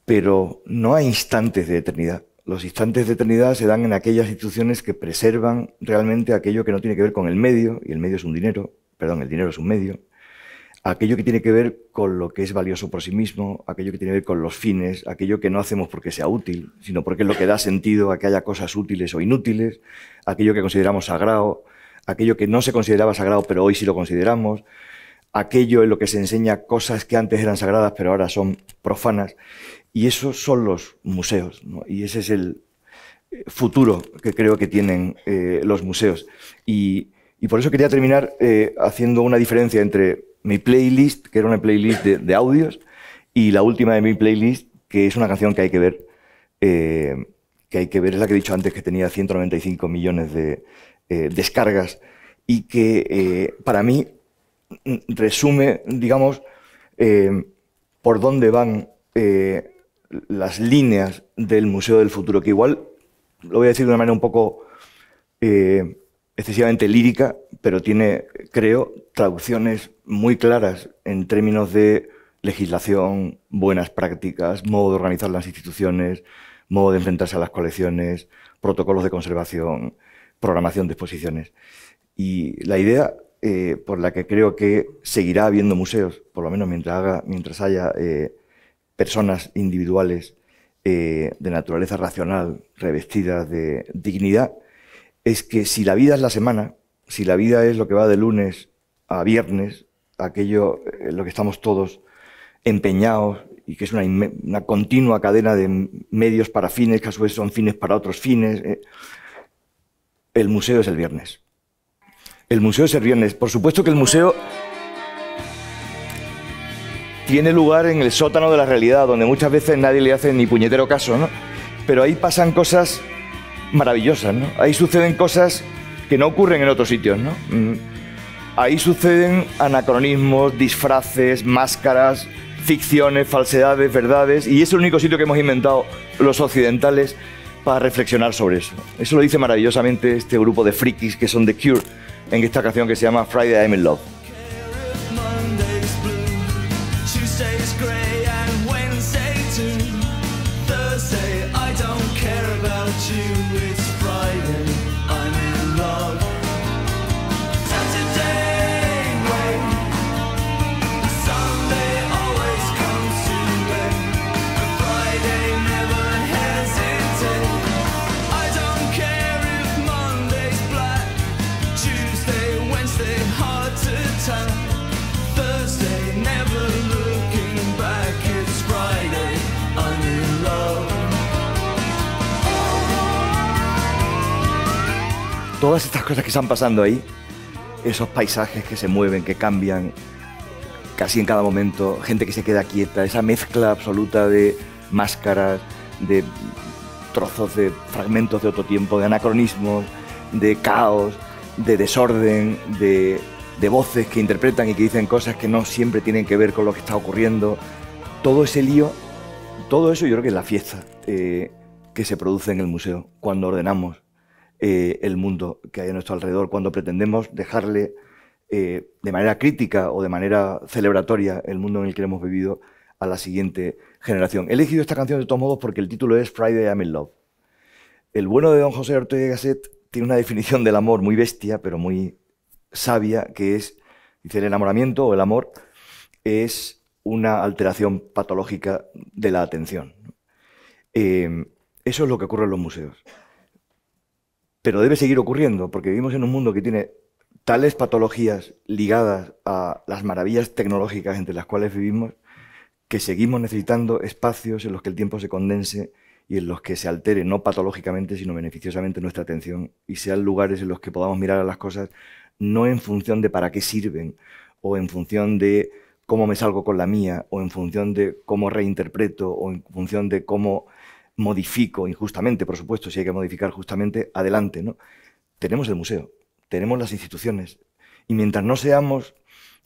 Pero no hay instantes de eternidad. Los instantes de eternidad se dan en aquellas instituciones que preservan realmente aquello que no tiene que ver con el medio, y el medio es un dinero, perdón, el dinero es un medio, aquello que tiene que ver con lo que es valioso por sí mismo, aquello que tiene que ver con los fines, aquello que no hacemos porque sea útil, sino porque es lo que da sentido a que haya cosas útiles o inútiles, aquello que consideramos sagrado, aquello que no se consideraba sagrado pero hoy sí lo consideramos, aquello en lo que se enseña cosas que antes eran sagradas pero ahora son profanas. Y esos son los museos, ¿no? y ese es el futuro que creo que tienen eh, los museos. Y, y, por eso quería terminar eh, haciendo una diferencia entre mi playlist, que era una playlist de, audios, y la última de mi playlist, que es una canción que hay que ver, eh, que hay que ver, es la que he dicho antes, que tenía 195 millones de eh, descargas, y que eh, para mí resume, digamos, por dónde van las líneas del Museo del Futuro, que igual lo voy a decir de una manera un poco excesivamente lírica, pero tiene, creo, traducciones muy claras en términos de legislación, buenas prácticas, modo de organizar las instituciones, modo de enfrentarse a las colecciones, protocolos de conservación, programación de exposiciones. Y la idea eh, por la que creo que seguirá habiendo museos, por lo menos mientras, haya eh, personas individuales eh, de naturaleza racional, revestidas de dignidad, es que si la vida es la semana, si la vida es lo que va de lunes a viernes, aquello en lo que estamos todos empeñados y que es una, una, continua cadena de medios para fines, que a su vez son fines para otros fines, eh, el museo es el viernes. El museo es el viernes. Por supuesto que el museo tiene lugar en el sótano de la realidad, donde muchas veces nadie le hace ni puñetero caso, ¿no? Pero ahí pasan cosas maravillosas, ¿no? Ahí suceden cosas que no ocurren en otros sitios, ¿no? Ahí suceden anacronismos, disfraces, máscaras, ficciones, falsedades, verdades, y es el único sitio que hemos inventado los occidentales para reflexionar sobre eso. Eso lo dice maravillosamente este grupo de frikis que son The Cure en esta canción que se llama Friday I'm in Love. Todas estas cosas que están pasando ahí, esos paisajes que se mueven, que cambian casi en cada momento, gente que se queda quieta, esa mezcla absoluta de máscaras, de trozos de fragmentos de otro tiempo, de anacronismos, de caos, de desorden, de, voces que interpretan y que dicen cosas que no siempre tienen que ver con lo que está ocurriendo. Todo ese lío, todo eso yo creo que es la fiesta eh, que se produce en el museo cuando ordenamos eh, el mundo que hay a nuestro alrededor, cuando pretendemos dejarle eh, de manera crítica o de manera celebratoria el mundo en el que hemos vivido a la siguiente generación. He elegido esta canción de todos modos porque el título es Friday I'm in Love. El bueno de don José Ortega Gasset tiene una definición del amor muy bestia, pero muy sabia, que es, dice, el enamoramiento o el amor es una alteración patológica de la atención. Eh, eso es lo que ocurre en los museos. Pero debe seguir ocurriendo, porque vivimos en un mundo que tiene tales patologías ligadas a las maravillas tecnológicas entre las cuales vivimos, que seguimos necesitando espacios en los que el tiempo se condense y en los que se altere no patológicamente, sino beneficiosamente nuestra atención y sean lugares en los que podamos mirar a las cosas no en función de para qué sirven o en función de cómo me salgo con la mía o en función de cómo reinterpreto o en función de cómo modifico injustamente, por supuesto, si hay que modificar justamente, adelante, ¿no? Tenemos el museo, tenemos las instituciones y mientras no seamos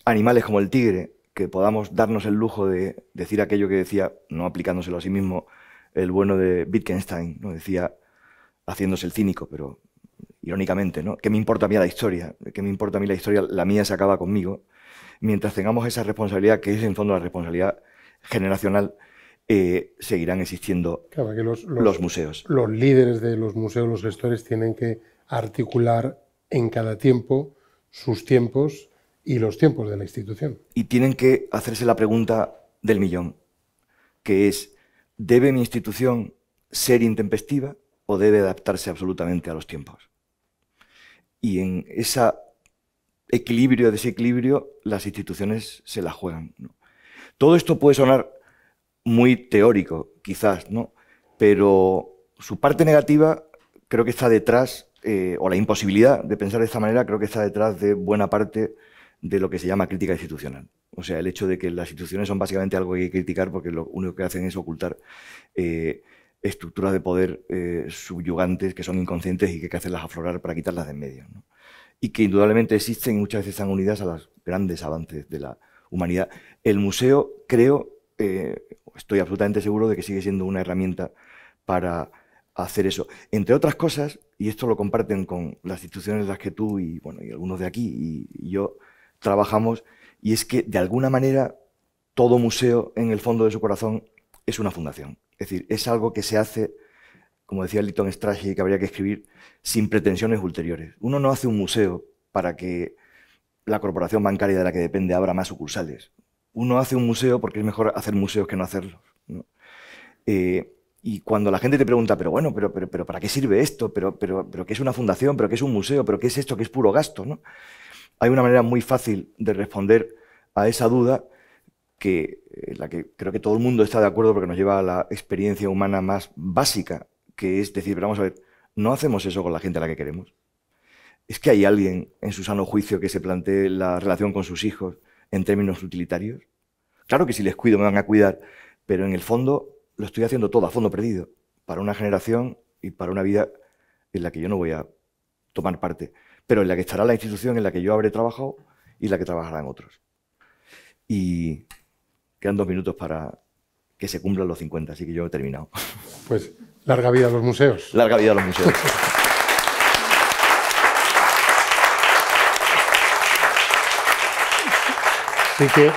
animales como el tigre, que podamos darnos el lujo de decir aquello que decía, no aplicándoselo a sí mismo, el bueno de Wittgenstein, ¿no? decía, haciéndose el cínico, pero irónicamente, ¿no? ¿Qué me importa a mí la historia? ¿Qué me importa a mí la historia? La mía se acaba conmigo. Mientras tengamos esa responsabilidad, que es en fondo la responsabilidad generacional, eh, seguirán existiendo los, los, museos. Los líderes de los museos, los gestores, tienen que articular en cada tiempo sus tiempos y los tiempos de la institución. Y tienen que hacerse la pregunta del millón, que es, ¿Debe mi institución ser intempestiva o debe adaptarse absolutamente a los tiempos? Y en ese equilibrio, desequilibrio, las instituciones se la juegan. Todo esto puede sonar muy teórico, quizás, ¿no? pero su parte negativa creo que está detrás, eh, o la imposibilidad de pensar de esta manera, creo que está detrás de buena parte de lo que se llama crítica institucional. O sea, el hecho de que las instituciones son básicamente algo que hay que criticar porque lo único que hacen es ocultar eh, estructuras de poder eh, subyugantes que son inconscientes y que hay que hacerlas aflorar para quitarlas de en medio. Y que indudablemente existen y muchas veces están unidas a los grandes avances de la humanidad. El museo, creo, estoy absolutamente seguro de que sigue siendo una herramienta para hacer eso. Entre otras cosas, y esto lo comparten con las instituciones en las que tú y, bueno, y algunos de aquí y yo trabajamos, y es que de alguna manera todo museo en el fondo de su corazón es una fundación. Es decir, es algo que se hace, como decía Lytton Strachey, que habría que escribir sin pretensiones ulteriores. Uno no hace un museo para que la corporación bancaria de la que depende abra más sucursales. Uno hace un museo porque es mejor hacer museos que no hacerlos. Eh, y cuando la gente te pregunta, pero bueno, pero, pero, pero ¿para qué sirve esto? Pero, pero, pero ¿qué es una fundación? ¿Pero qué es un museo? ¿Pero qué es esto? ¿Qué es puro gasto? Hay una manera muy fácil de responder a esa duda que eh, la que creo que todo el mundo está de acuerdo porque nos lleva a la experiencia humana más básica, que es decir, pero vamos a ver, no hacemos eso con la gente a la que queremos. Es que hay alguien en su sano juicio que se plantee la relación con sus hijos en términos utilitarios. Claro que si les cuido me van a cuidar, pero en el fondo lo estoy haciendo todo a fondo perdido, para una generación y para una vida en la que yo no voy a tomar parte pero en la que estará la institución en la que yo habré trabajado y la que trabajarán otros. Y quedan dos minutos para que se cumplan los 50, así que yo he terminado. Pues larga vida a los museos. Larga vida a los museos. Así que,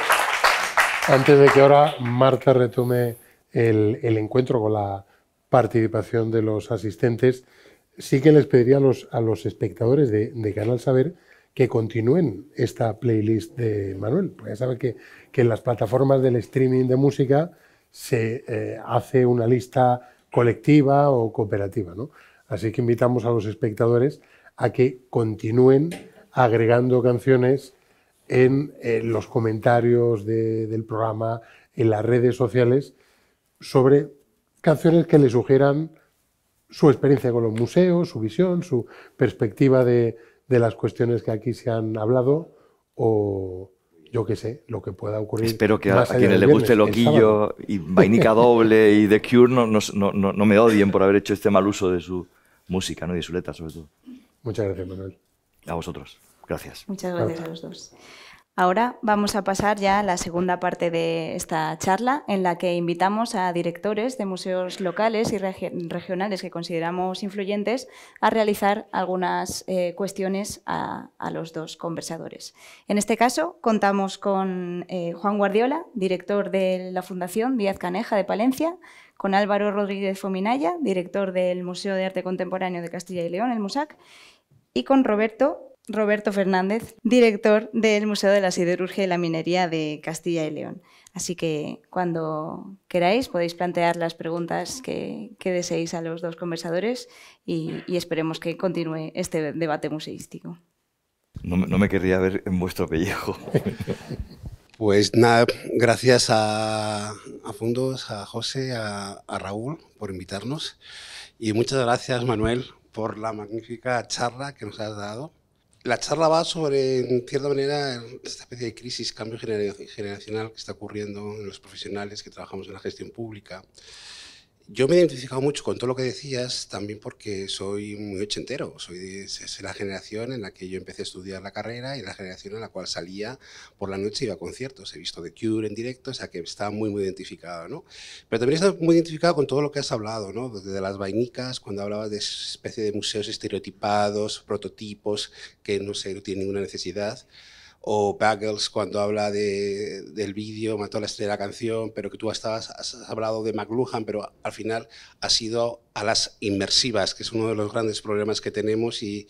antes de que ahora Marta retome el, encuentro con la participación de los asistentes, sí que les pediría a los, a los espectadores de, Canal Saber que continúen esta playlist de Manuel. Porque ya saben que, en las plataformas del streaming de música se eh, hace una lista colectiva o cooperativa. ¿no? Así que invitamos a los espectadores a que continúen agregando canciones en, los comentarios del programa, en las redes sociales, sobre canciones que les sugieran su experiencia con los museos, su visión, su perspectiva de, las cuestiones que aquí se han hablado o yo qué sé, lo que pueda ocurrir. Espero que a, quienes les guste Loquillo y Vainica Doble y The Cure no, no, me odien por haber hecho este mal uso de su música ¿no? y de su letra sobre todo. Muchas gracias, Manuel. A vosotros. Gracias. Muchas gracias a los dos. Ahora vamos a pasar ya a la segunda parte de esta charla, en la que invitamos a directores de museos locales y regionales que consideramos influyentes a realizar algunas eh, cuestiones a, los dos conversadores. En este caso, contamos con eh, Juan Guardiola, director de la Fundación Díaz Caneja de Palencia, con Álvaro Rodríguez Fominaya, director del Museo de Arte Contemporáneo de Castilla y León, el MUSAC, y con Roberto Roberto Fernández, director del Museo de la Siderurgia y la Minería de Castilla y León. Así que cuando queráis podéis plantear las preguntas que, deseéis a los dos conversadores y, esperemos que continúe este debate museístico. No, me querría ver en vuestro pellejo. (laughs) Pues nada, gracias a, Fundos, a José, a, a Raúl por invitarnos y muchas gracias Manuel por la magnífica charla que nos has dado la charla va sobre, en cierta manera, esta especie de crisis, cambio generacional que está ocurriendo en los profesionales que trabajamos en la gestión pública yo me he identificado mucho con todo lo que decías, también porque soy muy ochentero, soy de, la generación en la que yo empecé a estudiar la carrera y la generación en la cual salía por la noche y iba a conciertos. He visto The Cure en directo, o sea que estaba muy, muy identificado, ¿no? Pero también está muy identificado con todo lo que has hablado, ¿no? Desde las vainicas, cuando hablabas de especie de museos estereotipados, prototipos, que no sé, no tienen ninguna necesidad o Bagels cuando habla de, del vídeo, mató la estrella de la canción, pero que tú estabas, has hablado de McLuhan, pero al final ha sido a las inmersivas, que es uno de los grandes problemas que tenemos y,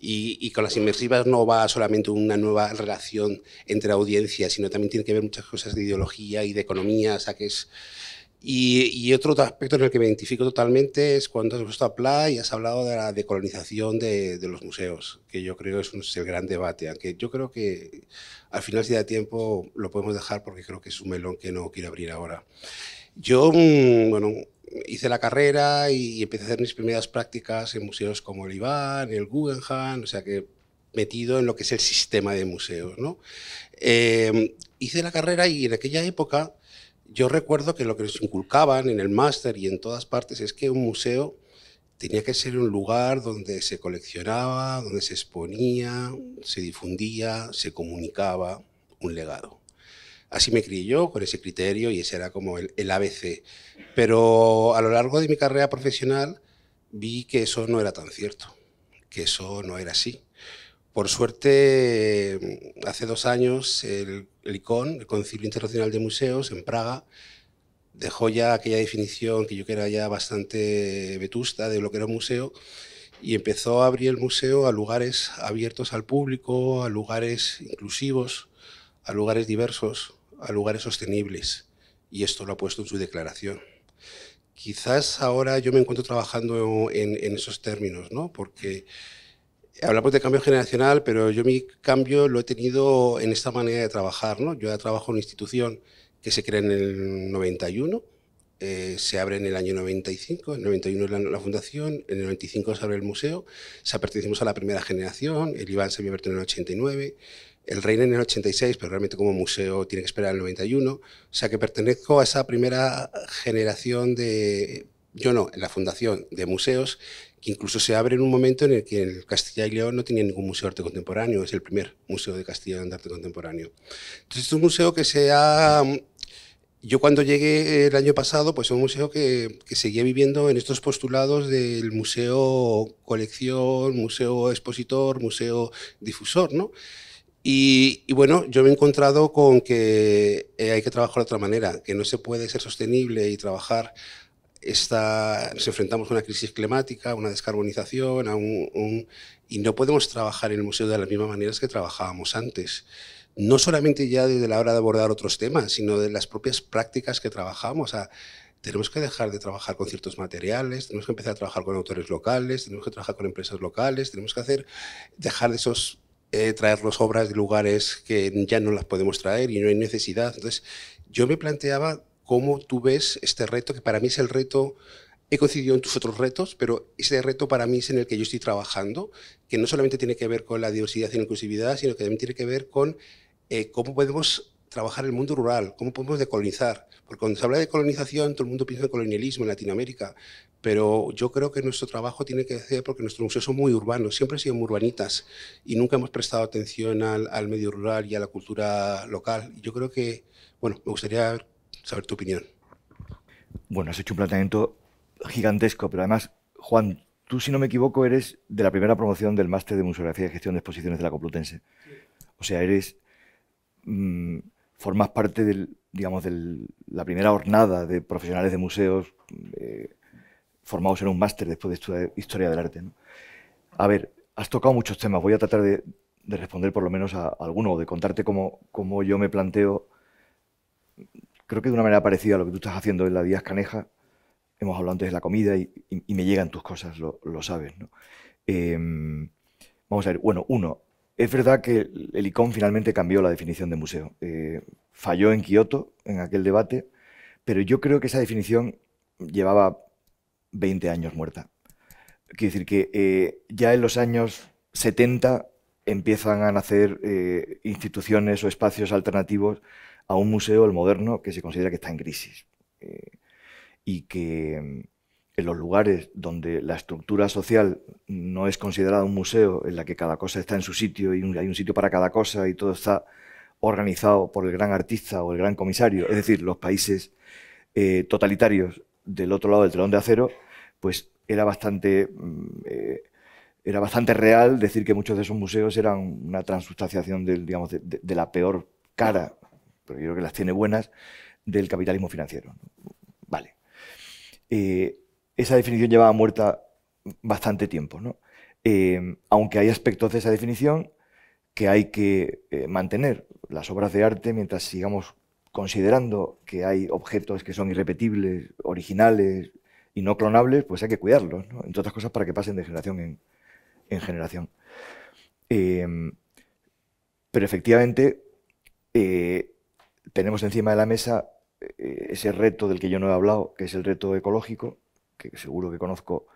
y, y, con las inmersivas no va solamente una nueva relación entre audiencias, sino también tiene que ver muchas cosas de ideología y de economía, o sea que es y, otro aspecto en el que me identifico totalmente es cuando has puesto a Pla y has hablado de la decolonización de, de los museos, que yo creo es, un, es el gran debate, aunque yo creo que al final si da tiempo lo podemos dejar porque creo que es un melón que no quiero abrir ahora. Yo, mm, bueno, hice la carrera y empecé a hacer mis primeras prácticas en museos como el Iván, el Guggenheim, o sea que metido en lo que es el sistema de museos, ¿no? Eh, hice la carrera y en aquella época yo recuerdo que lo que nos inculcaban en el máster y en todas partes es que un museo tenía que ser un lugar donde se coleccionaba, donde se exponía, se difundía, se comunicaba un legado. Así me crié yo con ese criterio y ese era como el, el ABC. Pero a lo largo de mi carrera profesional vi que eso no era tan cierto, que eso no era así. Por suerte, hace dos años, el, ICON, el Concilio Internacional de Museos, en Praga, dejó ya aquella definición que yo que era ya bastante vetusta de lo que era un museo y empezó a abrir el museo a lugares abiertos al público, a lugares inclusivos, a lugares diversos, a lugares sostenibles. Y esto lo ha puesto en su declaración. Quizás ahora yo me encuentro trabajando en, en esos términos, ¿no? porque hablamos de cambio generacional, pero yo mi cambio lo he tenido en esta manera de trabajar. ¿no? Yo trabajo en una institución que se crea en el 91, eh, se abre en el año 95, en el 91 es la, la, fundación, en el 95 se abre el museo, se pertenecemos a la primera generación, el Iván se había abierto en el 89, el Reina en el 86, pero realmente como museo tiene que esperar el 91, o sea que pertenezco a esa primera generación de, yo no, en la fundación de museos que incluso se abre en un momento en el que el Castilla y León no tenía ningún museo de arte contemporáneo, es el primer museo de Castilla de arte contemporáneo. Entonces es un museo que se. Yo cuando llegué el año pasado, pues es un museo que, que seguía viviendo en estos postulados del museo colección, museo expositor, museo difusor, ¿no? Y, y, bueno, yo me he encontrado con que eh, hay que trabajar de otra manera, que no se puede ser sostenible y trabajar esta, nos enfrentamos a una crisis climática, a una descarbonización, a un, y no podemos trabajar en el museo de las mismas maneras que trabajábamos antes. No solamente ya desde la hora de abordar otros temas, sino de las propias prácticas que trabajamos. tenemos que dejar de trabajar con ciertos materiales, tenemos que empezar a trabajar con autores locales, tenemos que trabajar con empresas locales, tenemos que hacer, dejar de esos, eh, traernos obras de lugares que ya no las podemos traer y no hay necesidad. Entonces, yo me planteaba cómo tú ves este reto, que para mí es el reto, he coincidido en tus otros retos, pero este reto para mí es en el que yo estoy trabajando, que no solamente tiene que ver con la diversidad y la inclusividad, sino que también tiene que ver con eh, cómo podemos trabajar el mundo rural, cómo podemos decolonizar. Porque cuando se habla de colonización, todo el mundo piensa en colonialismo en Latinoamérica, pero yo creo que nuestro trabajo tiene que ser porque nuestros museos son muy urbanos, siempre han sido muy urbanitas y nunca hemos prestado atención al, al medio rural y a la cultura local. Yo creo que, bueno, me gustaría saber tu opinión. Bueno, has hecho un planteamiento gigantesco, pero además, Juan, tú, si no me equivoco, eres de la primera promoción del máster de Museografía y Gestión de Exposiciones de la Complutense. O sea, eres. Mm, formas parte del, digamos, de la primera jornada de profesionales de museos eh, formados en un máster después de estudiar Historia del Arte. A ver, has tocado muchos temas. Voy a tratar de, responder por lo menos a, alguno, de contarte cómo, cómo yo me planteo creo que de una manera parecida a lo que tú estás haciendo en la Díaz Caneja, hemos hablado antes de la comida y, me llegan tus cosas, lo, sabes, ¿no? Em, vamos a ver, bueno, uno, es verdad que el ICOM finalmente cambió la definición de museo. Eh, falló en Kioto, en aquel debate, pero yo creo que esa definición llevaba 20 años muerta. Quiero decir que eh, ya en los años 70 empiezan a nacer eh, instituciones o espacios alternativos a un museo, el moderno, que se considera que está en crisis. Eh, y que mm, en los lugares donde la estructura social no es considerada un museo, en la que cada cosa está en su sitio y hay un sitio para cada cosa y todo está organizado por el gran artista o el gran comisario, es decir, los países eh, totalitarios del otro lado del telón de acero, pues era bastante, mm, era bastante real decir que muchos de esos museos eran una transubstanciación del, digamos, de la peor cara, pero yo creo que las tiene buenas, del capitalismo financiero. Vale. Eh, esa definición llevaba muerta bastante tiempo, ¿no? Eh, aunque hay aspectos de esa definición que hay que eh, mantener. Las obras de arte, mientras sigamos considerando que hay objetos que son irrepetibles, originales y no clonables, pues hay que cuidarlos, ¿no? entre otras cosas para que pasen de generación en, en generación. Eh, pero efectivamente eh, tenemos encima de la mesa eh, ese reto del que yo no he hablado, que es el reto ecológico, que seguro que conozco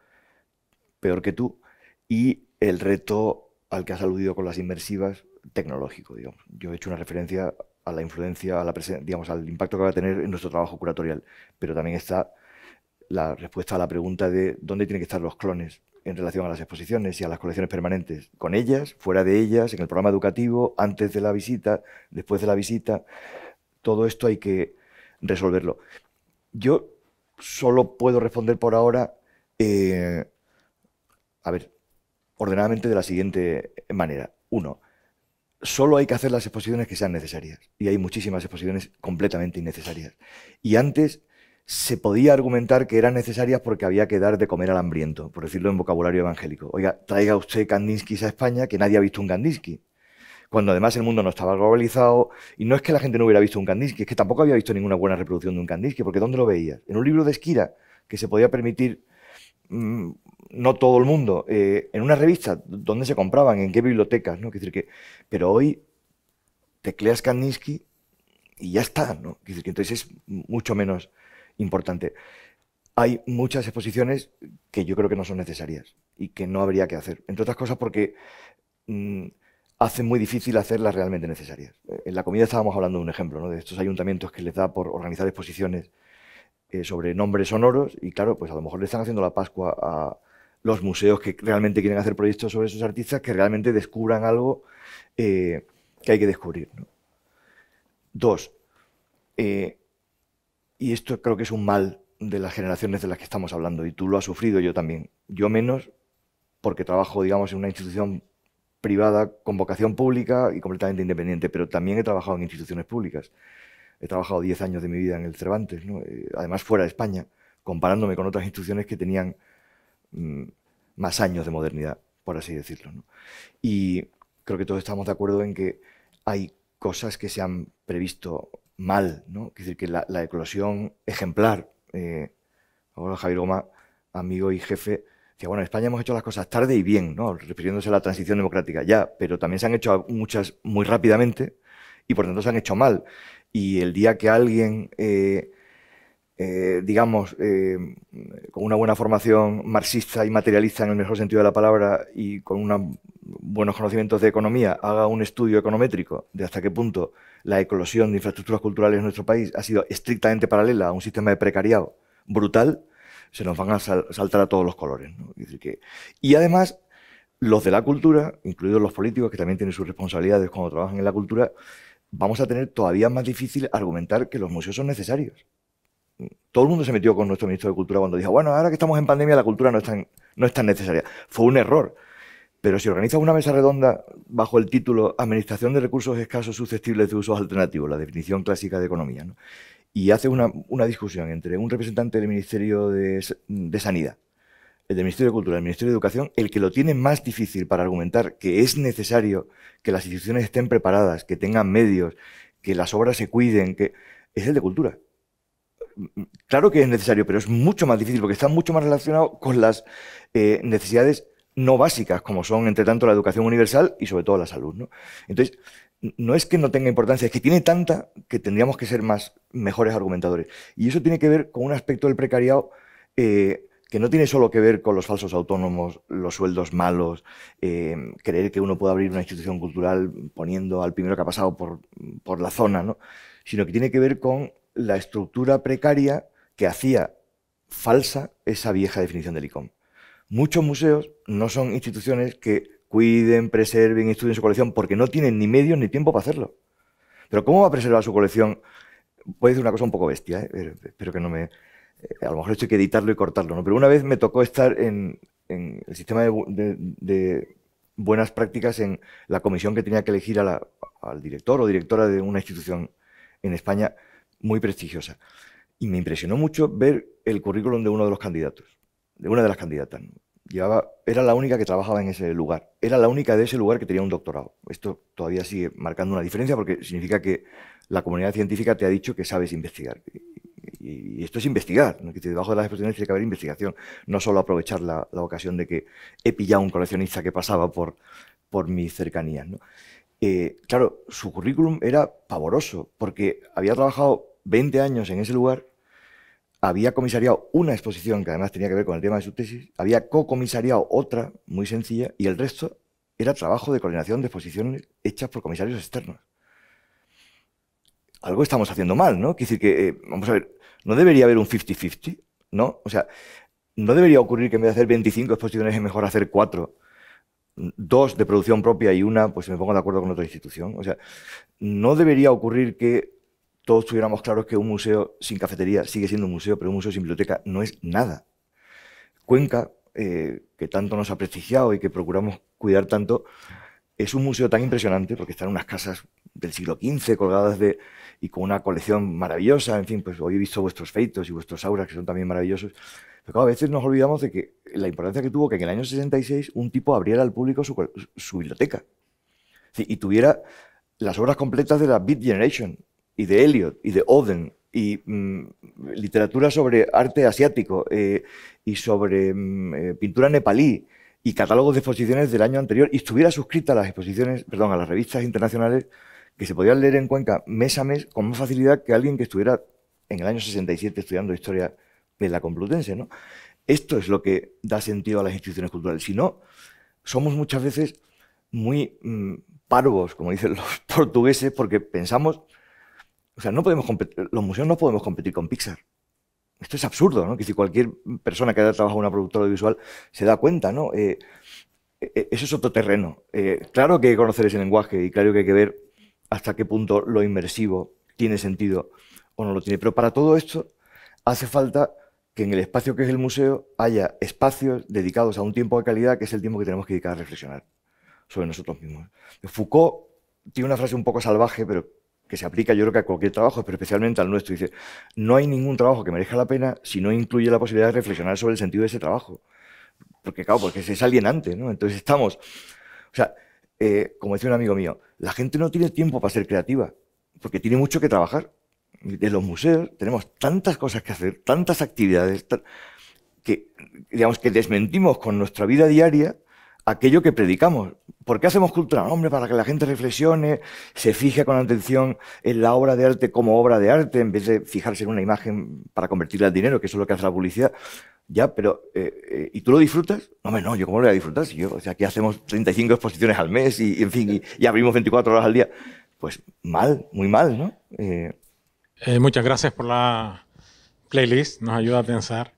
peor que tú, y el reto al que has aludido con las inmersivas tecnológico. Yo he hecho una referencia a la influencia, a la digamos, al impacto que va a tener en nuestro trabajo curatorial, pero también está la respuesta a la pregunta de dónde tienen que estar los clones en relación a las exposiciones y a las colecciones permanentes, con ellas, fuera de ellas, en el programa educativo, antes de la visita, después de la visita, todo esto hay que resolverlo. Yo solo puedo responder por ahora, eh, a ver, ordenadamente de la siguiente manera. Uno, solo hay que hacer las exposiciones que sean necesarias. Y hay muchísimas exposiciones completamente innecesarias. Y antes se podía argumentar que eran necesarias porque había que dar de comer al hambriento, por decirlo en vocabulario evangélico. Oiga, traiga usted Kandinsky a España, que nadie ha visto un Kandinsky. Cuando además el mundo no estaba globalizado, y no es que la gente no hubiera visto un Kandinsky, es que tampoco había visto ninguna buena reproducción de un Kandinsky, porque ¿dónde lo veías? En un libro de Esquira, que se podía permitir mm, no todo el mundo, eh, en una revista, ¿dónde se compraban? ¿En qué bibliotecas? ¿no? Decir que, pero hoy tecleas Kandinsky y ya está, ¿no? Decir que entonces es mucho menos importante. Hay muchas exposiciones que yo creo que no son necesarias y que no habría que hacer. Entre otras cosas porque mm, hacen muy difícil hacerlas realmente necesarias. Eh, En la comida estábamos hablando de un ejemplo. De estos ayuntamientos que les da por organizar exposiciones eh, sobre nombres sonoros y claro, pues a lo mejor le están haciendo la Pascua a los museos que realmente quieren hacer proyectos sobre esos artistas que realmente descubran algo eh, que hay que descubrir. Dos, y esto creo que es un mal de las generaciones de las que estamos hablando, y tú lo has sufrido, yo también. Yo menos, porque trabajo, digamos, en una institución privada con vocación pública y completamente independiente, pero también he trabajado en instituciones públicas. He trabajado 10 años de mi vida en el Cervantes. Eh, además fuera de España, comparándome con otras instituciones que tenían mm, más años de modernidad, por así decirlo. Y creo que todos estamos de acuerdo en que hay cosas que se han previsto mal, ¿no? Es decir, que la, eclosión ejemplar, eh, ahora Javier Goma, amigo y jefe, decía, bueno, en España hemos hecho las cosas tarde y bien, ¿no? Refiriéndose a la transición democrática, ya, pero también se han hecho muchas muy rápidamente y por tanto se han hecho mal. Y el día que alguien, eh, eh, digamos, con una buena formación marxista y materialista en el mejor sentido de la palabra y con unos buenos conocimientos de economía, haga un estudio econométrico de hasta qué punto la eclosión de infraestructuras culturales en nuestro país ha sido estrictamente paralela a un sistema de precariado brutal, se nos van a sal- saltar a todos los colores. y además, los de la cultura, incluidos los políticos, que también tienen sus responsabilidades cuando trabajan en la cultura, vamos a tener todavía más difícil argumentar que los museos son necesarios. Todo el mundo se metió con nuestro ministro de Cultura cuando dijo, bueno, ahora que estamos en pandemia la cultura no es tan, no es tan necesaria. Fue un error. Pero si organizas una mesa redonda bajo el título Administración de recursos escasos susceptibles de usos alternativos, la definición clásica de economía, ¿no? y hace una, una discusión entre un representante del Ministerio de, Sanidad, el del Ministerio de Cultura, el Ministerio de Educación, el que lo tiene más difícil para argumentar que es necesario que las instituciones estén preparadas, que tengan medios, que las obras se cuiden, que es el de Cultura. claro que es necesario, pero es mucho más difícil porque está mucho más relacionado con las eh, necesidades no básicas, como son, entre tanto, la educación universal y sobre todo la salud. ¿no? Entonces, no es que no tenga importancia, es que tiene tanta que tendríamos que ser más mejores argumentadores. Y eso tiene que ver con un aspecto del precariado eh, que no tiene solo que ver con los falsos autónomos, los sueldos malos, eh, creer que uno puede abrir una institución cultural poniendo al primero que ha pasado por, por la zona, ¿no? sino que tiene que ver con la estructura precaria que hacía falsa esa vieja definición del ICOM. Muchos museos no son instituciones que cuiden, preserven, estudien su colección porque no tienen ni medios ni tiempo para hacerlo. Pero ¿cómo va a preservar su colección? Puede decir una cosa un poco bestia, ¿eh? espero que no me... Eh, a lo mejor esto hay que editarlo y cortarlo. Pero una vez me tocó estar en, el sistema de, buenas prácticas en la comisión que tenía que elegir al director o directora de una institución en España muy prestigiosa. Y me impresionó mucho ver el currículum de uno de los candidatos, de una de las candidatas. Era la única que trabajaba en ese lugar. Era la única de ese lugar que tenía un doctorado. Esto todavía sigue marcando una diferencia porque significa que la comunidad científica te ha dicho que sabes investigar. Y, esto es investigar. ¿no? Que debajo de las expresiones tiene que haber investigación. No solo aprovechar la, ocasión de que he pillado un coleccionista que pasaba por, por mis cercanías. Eh, claro, su currículum era pavoroso, porque había trabajado 20 años en ese lugar, había comisariado una exposición que además tenía que ver con el tema de su tesis, había co-comisariado otra muy sencilla y el resto era trabajo de coordinación de exposiciones hechas por comisarios externos. Algo estamos haciendo mal, ¿no? Quiere decir que, eh, vamos a ver, no debería haber un 50-50, ¿no? O sea, no debería ocurrir que en vez de hacer 25 exposiciones es mejor hacer cuatro dos de producción propia y una, pues me pongo de acuerdo con otra institución. O sea, no debería ocurrir que todos tuviéramos claros que un museo sin cafetería sigue siendo un museo, pero un museo sin biblioteca no es nada. Cuenca, eh, que tanto nos ha prestigiado y que procuramos cuidar tanto, es un museo tan impresionante porque está en unas casas del siglo XV colgadas de, y con una colección maravillosa. En fin, pues hoy he visto vuestros feitos y vuestros auras que son también maravillosos. Pero a veces nos olvidamos de que la importancia que tuvo que en el año 66 un tipo abriera al público su, biblioteca y tuviera las obras completas de la Beat Generation y de Eliot y de Oden y mm, literatura sobre arte asiático eh, y sobre mm, eh, pintura nepalí y catálogos de exposiciones del año anterior y estuviera suscrita a las exposiciones, perdón, a las revistas internacionales que se podían leer en Cuenca mes a mes con más facilidad que alguien que estuviera en el año 67 estudiando historia de la Complutense, ¿no? Esto es lo que da sentido a las instituciones culturales. Si no, somos muchas veces muy mm, parvos, como dicen los (laughs) portugueses, porque pensamos, o sea, no podemos los museos no podemos competir con Pixar. Esto es absurdo, ¿no? Que si cualquier persona que haya trabajado en una productora audiovisual se da cuenta, ¿no? Eh, eh, eso es otro terreno. Eh, claro que hay que conocer ese lenguaje y claro que hay que ver hasta qué punto lo inmersivo tiene sentido o no lo tiene. Pero para todo esto hace falta que en el espacio que es el museo haya espacios dedicados a un tiempo de calidad, que es el tiempo que tenemos que dedicar a reflexionar sobre nosotros mismos. Foucault tiene una frase un poco salvaje, pero que se aplica yo creo que a cualquier trabajo, pero especialmente al nuestro. Dice, no hay ningún trabajo que merezca la pena si no incluye la posibilidad de reflexionar sobre el sentido de ese trabajo. Porque claro, porque es alienante, ¿no? Entonces estamos, o sea, eh, como decía un amigo mío, la gente no tiene tiempo para ser creativa, porque tiene mucho que trabajar de los museos tenemos tantas cosas que hacer, tantas actividades, que, digamos, que desmentimos con nuestra vida diaria aquello que predicamos. ¿Por qué hacemos cultura? Hombre, para que la gente reflexione, se fije con atención en la obra de arte como obra de arte, en vez de fijarse en una imagen para convertirla en dinero, que es lo que hace la publicidad. Ya, pero, eh, eh, ¿y tú lo disfrutas? No, no, yo cómo lo voy a disfrutar si yo, o sea, aquí hacemos 35 exposiciones al mes y, en fin, y, abrimos 24 horas al día. Pues mal, muy mal, ¿no? Eh, muchas gracias por la playlist, nos ayuda a pensar.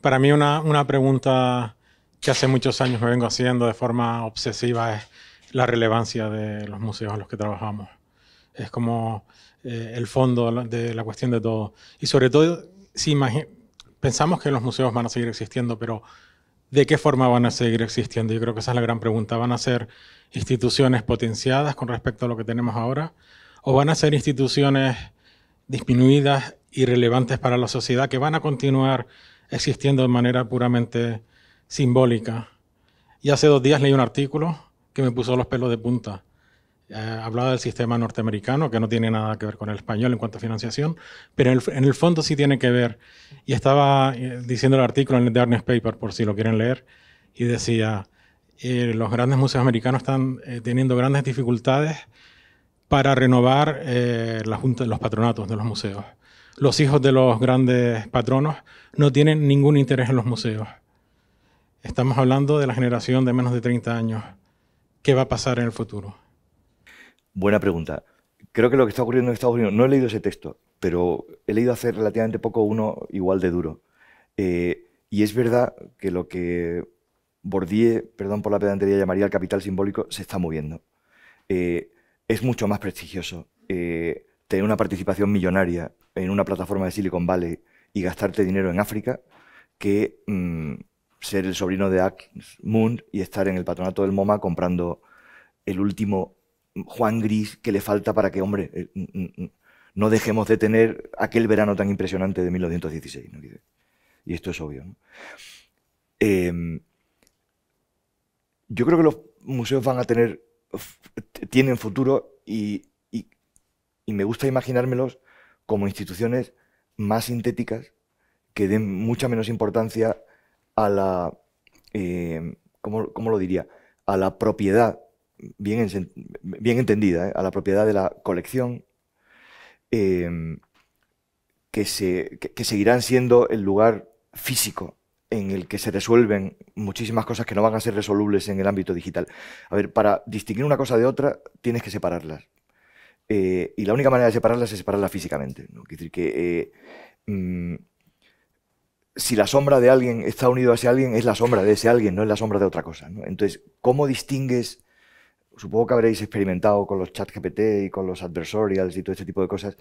Para mí una, pregunta que hace muchos años me vengo haciendo de forma obsesiva es la relevancia de los museos en los que trabajamos. Es como eh, el fondo de la cuestión de todo. Y sobre todo, si pensamos que los museos van a seguir existiendo, pero ¿de qué forma van a seguir existiendo? Yo creo que esa es la gran pregunta. ¿Van a ser instituciones potenciadas con respecto a lo que tenemos ahora? ¿O van a ser instituciones disminuidas y relevantes para la sociedad que van a continuar existiendo de manera puramente simbólica. Y hace dos días leí un artículo que me puso los pelos de punta. Eh, hablaba del sistema norteamericano, que no tiene nada que ver con el español en cuanto a financiación, pero en el, fondo sí tiene que ver. Y estaba eh, diciendo el artículo en el Darkness Paper, por si lo quieren leer, y decía, eh, los grandes museos americanos están teniendo grandes dificultades para renovar la junta, los patronatos de los museos. Los hijos de los grandes patronos no tienen ningún interés en los museos. Estamos hablando de la generación de menos de 30 años. ¿Qué va a pasar en el futuro? Buena pregunta. Creo que lo que está ocurriendo en Estados Unidos, no he leído ese texto, pero he leído hace relativamente poco uno igual de duro. Eh, y es verdad que lo que Bourdieu, perdón por la pedantería, llamaría el capital simbólico, se está moviendo. Eh, es mucho más prestigioso eh, tener una participación millonaria en una plataforma de Silicon Valley y gastarte dinero en África que mm, ser el sobrino de Moon y estar en el patronato del MoMA comprando el último Juan Gris que le falta para que, hombre, eh, no dejemos de tener aquel verano tan impresionante de 1916. ¿no? Y esto es obvio. Eh, yo creo que los museos van a tener, tienen futuro y, y, y me gusta imaginármelos como instituciones más sintéticas que den mucha menos importancia a la, eh, ¿cómo, cómo lo diría? A la propiedad bien, bien entendida, ¿eh? a la propiedad de la colección, eh, que, se, que, seguirán siendo el lugar físico en el que se resuelven muchísimas cosas que no van a ser resolubles en el ámbito digital. A ver, para distinguir una cosa de otra tienes que separarlas. Eh, y la única manera de separarlas es separarlas físicamente. ¿no? Decir, que mmm, si la sombra de alguien está unido a ese alguien, es la sombra de ese alguien, no es la sombra de otra cosa. Entonces, ¿cómo distingues supongo que habréis experimentado con los chats GPT y con los adversarials y todo este tipo de cosas,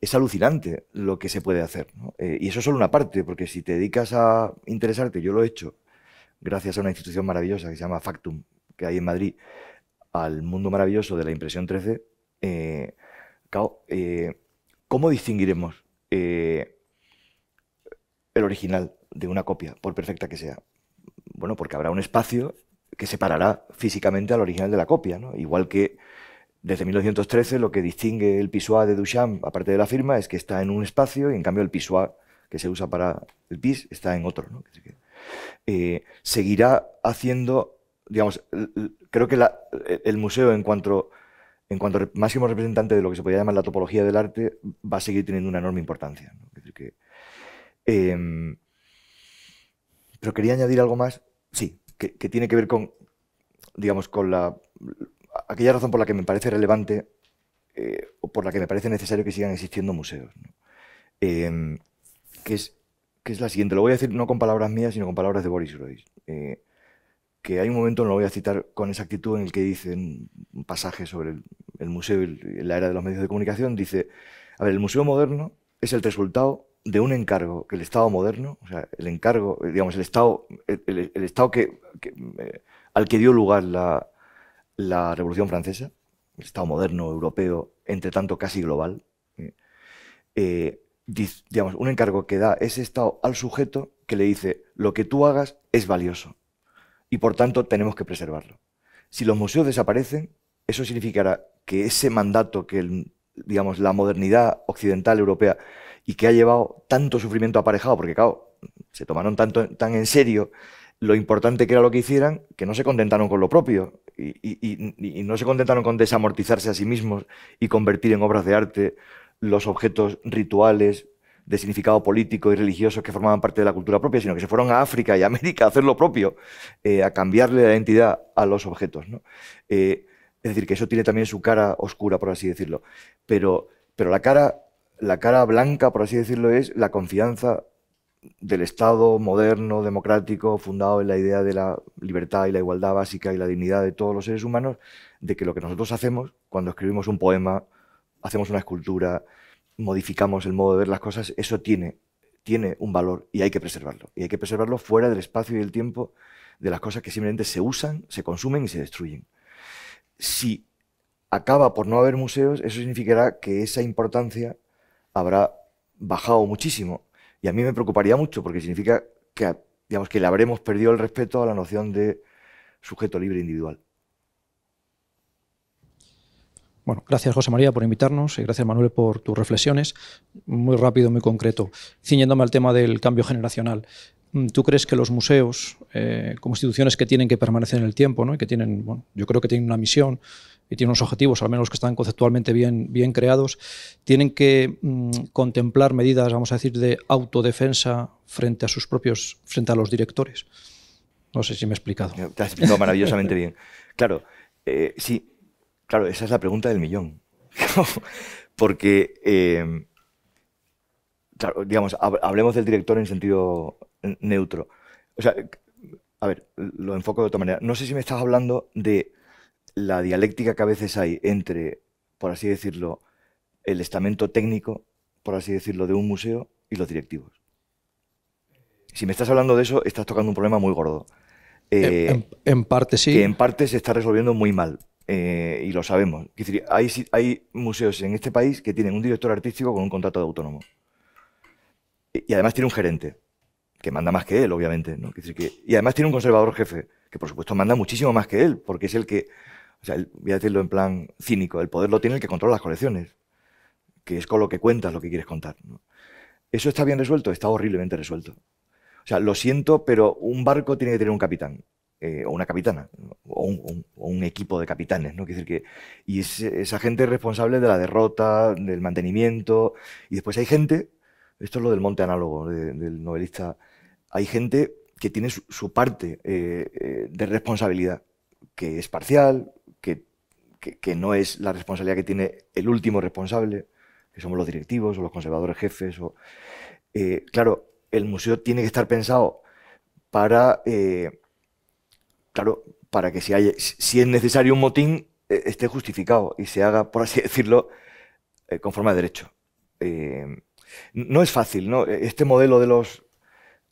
es alucinante lo que se puede hacer. Eh, y eso es solo una parte, porque si te dedicas a interesarte, yo lo he hecho gracias a una institución maravillosa que se llama Factum, que hay en Madrid, al mundo maravilloso de la impresión 3D, eh, eh, ¿cómo distinguiremos eh, el original de una copia, por perfecta que sea? Bueno, porque habrá un espacio que separará físicamente al original de la copia, ¿no? Igual que desde 1913 lo que distingue el Pissoir de Duchamp, aparte de la firma, es que está en un espacio y en cambio el Pissoir que se usa para el PIS está en otro. ¿no? Eh, seguirá haciendo, digamos, creo que la, el museo en cuanto, en cuanto máximo representante de lo que se podría llamar la topología del arte va a seguir teniendo una enorme importancia. Eh, pero quería añadir algo más. Sí, que, tiene que ver con, digamos, con la, aquella razón por la que me parece relevante eh, o por la que me parece necesario que sigan existiendo museos. Eh, que, es, que es la siguiente, lo voy a decir no con palabras mías, sino con palabras de Boris Royce. Eh, que hay un momento, no lo voy a citar con exactitud, en el que dice un pasaje sobre el, el museo y la era de los medios de comunicación, dice, a ver, el museo moderno es el resultado de un encargo que el Estado moderno, o sea, el encargo, digamos, el Estado, el, Estado que, eh, al que dio lugar la, Revolución Francesa, el Estado moderno, europeo, entre tanto casi global, eh, eh, digamos, un encargo que da ese Estado al sujeto que le dice, lo que tú hagas es valioso y por tanto tenemos que preservarlo. Si los museos desaparecen, eso significará que ese mandato que el, digamos, la modernidad occidental europea y que ha llevado tanto sufrimiento aparejado, porque claro, se tomaron tanto, tan en serio lo importante que era lo que hicieran, que no se contentaron con lo propio y, no se contentaron con desamortizarse a sí mismos y convertir en obras de arte los objetos rituales de significado político y religioso que formaban parte de la cultura propia, sino que se fueron a África y a América a hacer lo propio, eh, a cambiarle la identidad a los objetos. ¿no? Eh, es decir, que eso tiene también su cara oscura, por así decirlo. Pero, pero la, cara, la cara blanca, por así decirlo, es la confianza del Estado moderno, democrático, fundado en la idea de la libertad y la igualdad básica y la dignidad de todos los seres humanos, de que lo que nosotros hacemos cuando escribimos un poema, hacemos una escultura, modificamos el modo de ver las cosas, eso tiene, tiene un valor y hay que preservarlo. Y hay que preservarlo fuera del espacio y del tiempo de las cosas que simplemente se usan, se consumen y se destruyen. Si acaba por no haber museos, eso significará que esa importancia habrá bajado muchísimo y a mí me preocuparía mucho porque significa que, digamos, que le habremos perdido el respeto a la noción de sujeto libre individual. Bueno, gracias José María por invitarnos y gracias Manuel por tus reflexiones. Muy rápido, muy concreto. Ciñéndome al tema del cambio generacional. Mm, ¿Tú crees que los museos, eh, como instituciones que tienen que permanecer en el tiempo, ¿no? y que tienen, bueno, yo creo que tienen una misión y tienen unos objetivos, al menos que están conceptualmente bien, bien creados, tienen que mm, contemplar medidas, vamos a decir, de autodefensa frente a sus propios, frente a los directores? No sé si me he explicado. Te has explicado maravillosamente bien. Claro, eh, sí, claro, esa es la pregunta del millón. (laughs) Porque, claro, digamos, hab- hablemos del director en sentido neutro. O sea, a ver, lo enfoco de otra manera. No sé si me estás hablando de la dialéctica que a veces hay entre, por así decirlo, el estamento técnico, por así decirlo, de un museo y los directivos. Si me estás hablando de eso, estás tocando un problema muy gordo. Eh, en, en parte sí. que en parte se está resolviendo muy mal. eh, y lo sabemos. Es decir, hay, hay museos en este país que tienen un director artístico con un contrato de autónomo. Y, y además tiene un gerente, que manda más que él, obviamente. ¿no? Es decir, que, y además tiene un conservador jefe, que por supuesto manda muchísimo más que él, porque es el que, o sea, voy a decirlo en plan cínico, el poder lo tiene el que controla las colecciones, que es con lo que cuentas lo que quieres contar. ¿Eso está bien resuelto? Está horriblemente resuelto. O sea, lo siento, pero un barco tiene que tener un capitán eh, o una capitana, o un, equipo de capitanes, ¿no? Quiere decir que, y es- esa gente es responsable de la derrota, del mantenimiento, y después hay gente, esto es lo del monte análogo de- del novelista, hay gente que tiene su, su parte eh, eh, de responsabilidad, que es parcial, que, no es la responsabilidad que tiene el último responsable, que somos los directivos o los conservadores jefes. O, eh, claro, el museo tiene que estar pensado para, eh, claro, para que si, hay, si es necesario un motín, eh, esté justificado y se haga, por así (laughs) decirlo, conforme a derecho. No es fácil, ¿no? Este modelo de los...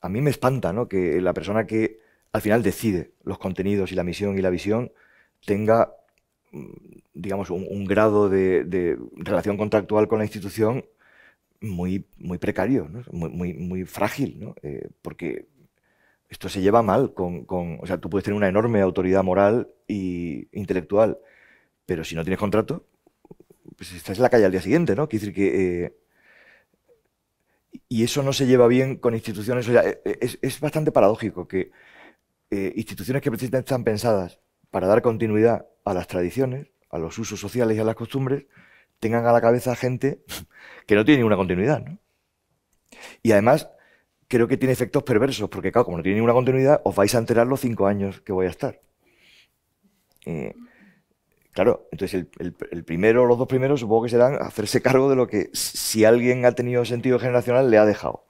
A mí me espanta, ¿no? Que la persona que al final decide los contenidos y la misión y la visión tenga, digamos, un, grado de, relación contractual con la institución muy, muy precario, muy, muy, frágil, ¿no? Eh, porque esto se lleva mal con, con- O sea, tú puedes tener una enorme autoridad moral e intelectual, pero si no tienes contrato, pues estás en la calle al día siguiente, ¿no? Quiere decir que... eh, y eso no se lleva bien con instituciones. O sea, e- e- es, es bastante paradójico que eh, instituciones que precisamente están pensadas para dar continuidad a las tradiciones, a los usos sociales y a las costumbres, tengan a la cabeza gente (laughs) que no tiene ninguna continuidad, ¿no? Y además, creo que tiene efectos perversos, porque claro, como no tiene ninguna continuidad, os vais a enterar los cinco años que voy a estar. Eh, claro, entonces el, el- primero los dos primeros supongo que serán hacerse cargo de lo que si alguien ha tenido sentido generacional le ha dejado.